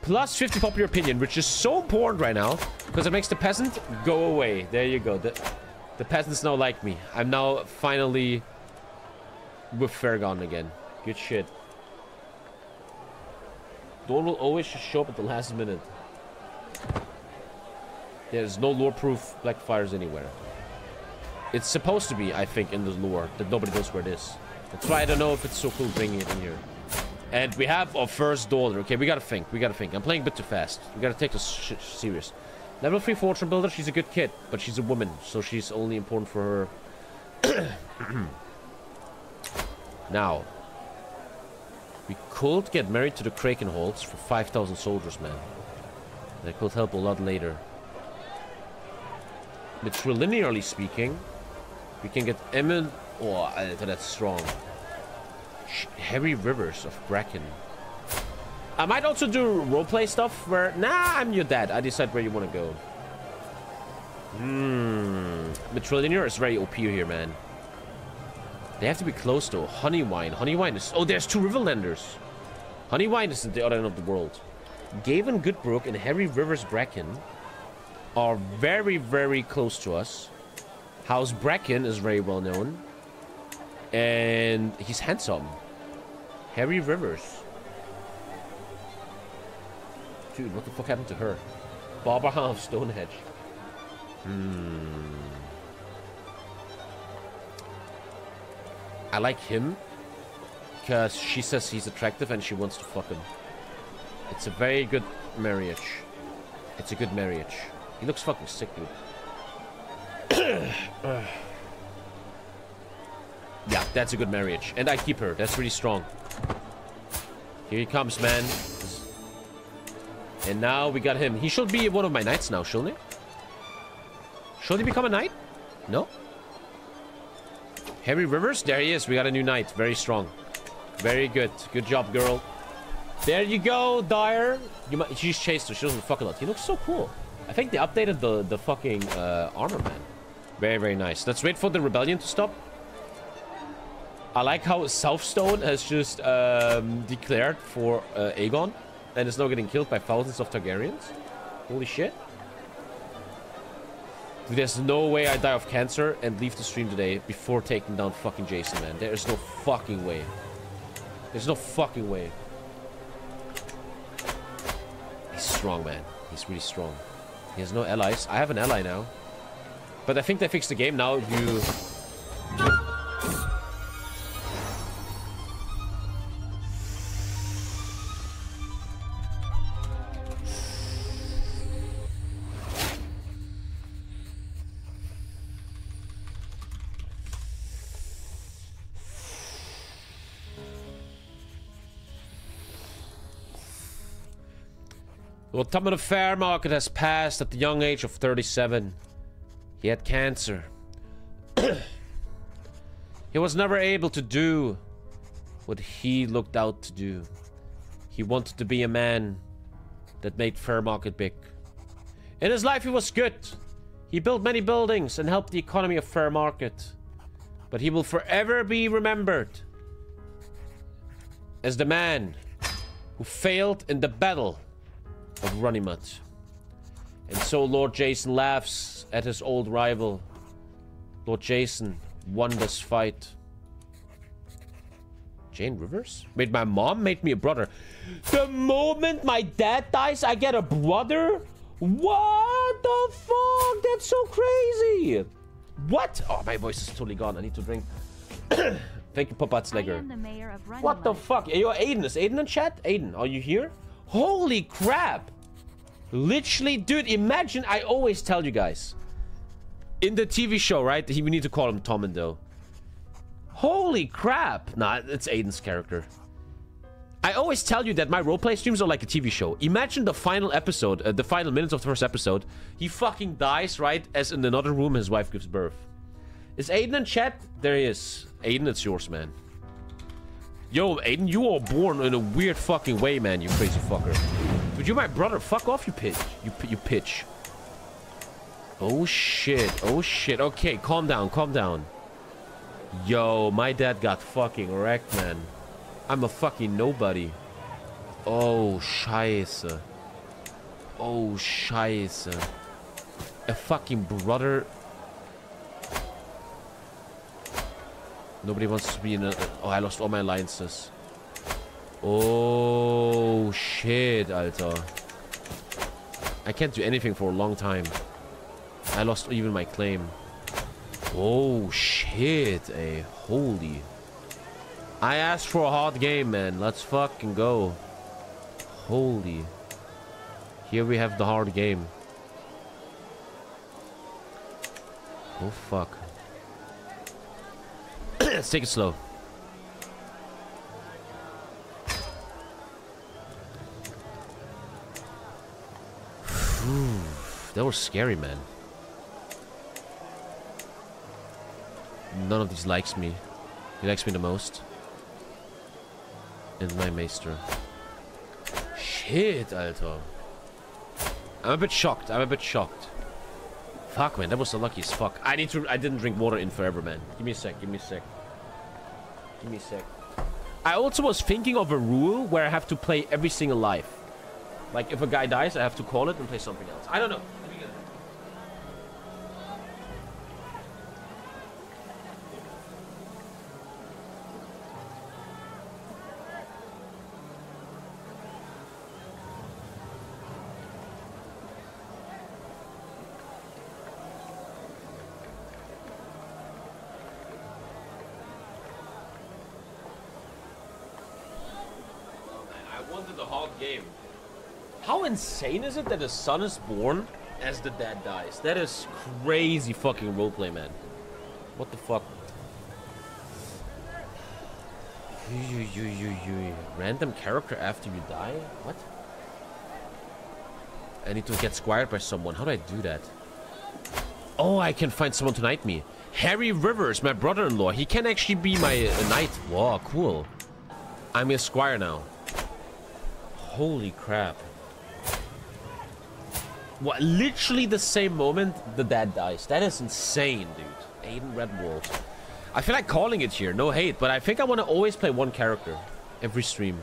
Speaker 2: plus 50 popular opinion, which is so important right now, because it makes the peasant go away. There you go. The, the peasants now like me. I'm now finally with Fergon again. Good shit. Dorne will always show up at the last minute. There's no lore proof Blackfyres anywhere. It's supposed to be, I think, in the lore that nobody knows where it is. That's why I don't know if it's so cool bringing it in here. And we have our first daughter. Okay, we gotta think. We gotta think. I'm playing a bit too fast. We gotta take this serious. Level 3 Fortune Builder, she's a good kid, but she's a woman, so she's only important for her. now, we could get married to the Krakenholds for 5,000 soldiers, man. That could help a lot later. Matrilinearly speaking, we can get Emmon... Oh, that's strong. Heavy Rivers of Bracken. I might also do roleplay stuff where... Nah, I'm your dad. I decide where you want to go. Hmm. Matrilinear is very OP here, man. They have to be close, though. Honeywine. Honeywine is... Oh, there's two Riverlanders. Honeywine is at the other end of the world. Gavin Goodbrook and Harry Rivers Bracken are very, very close to us. House Bracken is very well known. And he's handsome. Harry Rivers. Dude, what the fuck happened to her? Barbara of Stonehenge. Hmm. I like him. Because she says he's attractive and she wants to fuck him. It's a very good marriage. It's a good marriage. He looks fucking sick, dude. yeah, that's a good marriage. And I keep her. That's really strong. Here he comes, man. And now we got him. He should be one of my knights now, shouldn't he? Should he become a knight? No? Harry Rivers? There he is. We got a new knight. Very strong. Very good. Good job, girl. There you go, Dyer. You might, she's chased her. She doesn't fuck a lot. He looks so cool. I think they updated the, the fucking uh, armor, man. Very, very nice. Let's wait for the rebellion to stop. I like how Southstone has just um, declared for uh, Aegon and is now getting killed by thousands of Targaryens. Holy shit. There's no way I die of cancer and leave the stream today before taking down fucking Jason, man. There is no fucking way. There's no fucking way. He's strong, man. He's really strong. He has no allies. I have an ally now. But I think they fixed the game now. You... The time of the Fairmarket has passed at the young age of 37. He had cancer. he was never able to do what he looked out to do. He wanted to be a man that made Fairmarket big. In his life, he was good. He built many buildings and helped the economy of Fairmarket. But he will forever be remembered as the man who failed in the battle of Runnymut. And so Lord Jason laughs at his old rival. Lord Jason won this fight. Jane Rivers? Made my mom made me a brother. The moment my dad dies, I get a brother? What the fuck? That's so crazy. What? Oh, my voice is totally gone. I need to drink. Thank you, Papa Slegger. What the fuck? Yo, Aiden. Is Aiden in chat? Aiden, are you here? Holy crap. Literally, dude, imagine, I always tell you guys. In the TV show, right? We need to call him Tom and Doe. Holy crap. Nah, it's Aiden's character. I always tell you that my roleplay streams are like a TV show. Imagine the final episode, uh, the final minutes of the first episode. He fucking dies, right? As in another room, his wife gives birth. Is Aiden in chat? There he is. Aiden, it's yours, man. Yo, Aiden, you are born in a weird fucking way, man, you crazy fucker. Dude, you're my brother. Fuck off, you pitch. You, you pitch. Oh, shit. Oh, shit. Okay, calm down, calm down. Yo, my dad got fucking wrecked, man. I'm a fucking nobody. Oh, scheiße. Oh, scheiße. A fucking brother. Nobody wants to be in a... Oh, I lost all my alliances. Oh, shit, Alter. I can't do anything for a long time. I lost even my claim. Oh, shit, a holy... I asked for a hard game, man. Let's fucking go. Holy. Here we have the hard game. Oh, fuck. Let's take it slow. that was scary, man. None of these likes me. He likes me the most And my maester. Shit, Alter. I'm a bit shocked. I'm a bit shocked. Fuck, man. That was the luckiest fuck. I need to... I didn't drink water in forever, man. Give me a sec. Give me a sec. Give me a sec. I also was thinking of a rule where I have to play every single life. Like, if a guy dies, I have to call it and play something else. I don't know. Insane is it that the son is born as the dad dies? That is crazy fucking roleplay, man. What the fuck? You, you, you, you, Random character after you die? What? I need to get squired by someone. How do I do that? Oh, I can find someone to knight me. Harry Rivers, my brother-in-law. He can actually be my uh, knight. Wow, cool. I'm a squire now. Holy crap. What, literally the same moment the dad dies. That is insane, dude. Aiden Redwall. I feel like calling it here. No hate, but I think I want to always play one character. Every stream.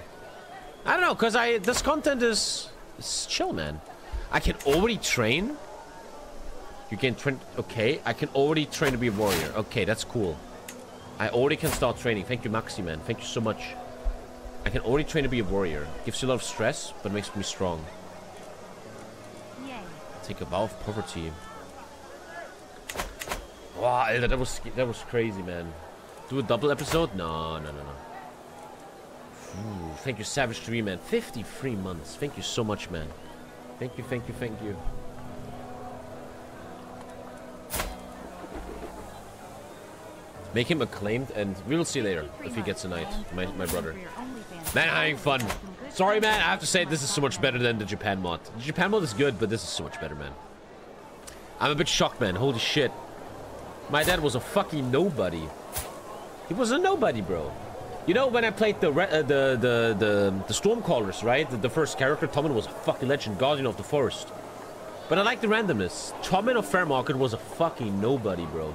Speaker 2: I don't know, because I this content is, is chill, man. I can already train. You can train... Okay, I can already train to be a warrior. Okay, that's cool. I already can start training. Thank you, Maxi, man. Thank you so much. I can already train to be a warrior. Gives you a lot of stress, but makes me strong. Take a vow of poverty. Wow, Alter, that was that was crazy, man. Do a double episode? No, no, no, no. Ooh, thank you, Savage 3, man. 53 months. Thank you so much, man. Thank you, thank you, thank you. Make him acclaimed, and we'll see later if he gets a knight, my, my brother. Man, having fun. Sorry, man. I have to say this is so much better than the Japan mod. The Japan mod is good, but this is so much better, man. I'm a bit shocked, man. Holy shit. My dad was a fucking nobody. He was a nobody, bro. You know, when I played the uh, the the the, the Stormcallers, right? The, the, first character, Tommen was a fucking legend, guardian of the forest. But I like the randomness. Tommen of Fairmarket was a fucking nobody, bro.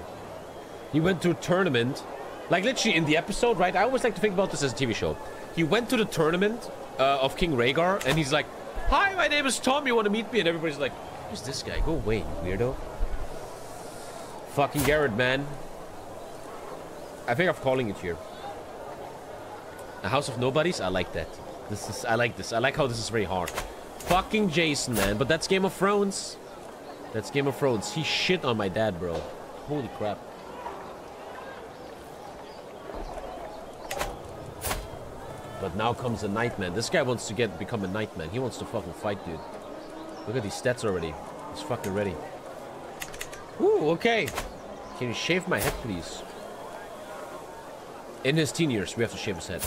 Speaker 2: He went to a tournament, like literally in the episode, right? I always like to think about this as a TV show. He went to the tournament uh, of King Rhaegar, and he's like, Hi, my name is Tom, you want to meet me? And everybody's like, Who's this guy? Go away, weirdo. Fucking Garrett, man. I think I'm calling it here. A House of Nobodies? I like that. This is I like this. I like how this is very hard. Fucking Jason, man. But that's Game of Thrones. That's Game of Thrones. He shit on my dad, bro. Holy crap. But now comes a Nightman. This guy wants to get become a Nightman. He wants to fucking fight, dude. Look at these stats already. He's fucking ready. Ooh, okay. Can you shave my head, please? In his teen years, we have to shave his head.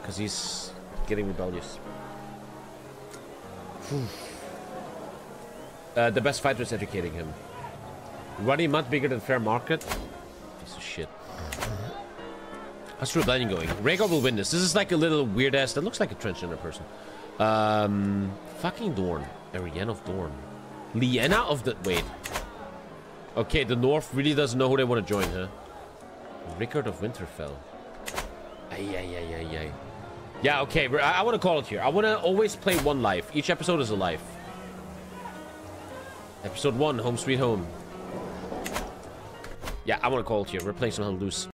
Speaker 2: Because he's getting rebellious. Uh, the best fighter is educating him. Running much bigger than Fairmarket. How's Rebellion going? Rhaegar will win this. This is like a little weird ass. That looks like a transgender person. Um, fucking Dorne. Ariana of Dorne. Liena of the. Wait. Okay, the North really doesn't know who they want to join, huh? Rickard of Winterfell. Ay, ay, ay, ay, ay. Yeah, okay. I, I want to call it here. I want to always play one life. Each episode is a life. Episode 1, Home Sweet Home. Yeah, I want to call it here. We're playing some loose.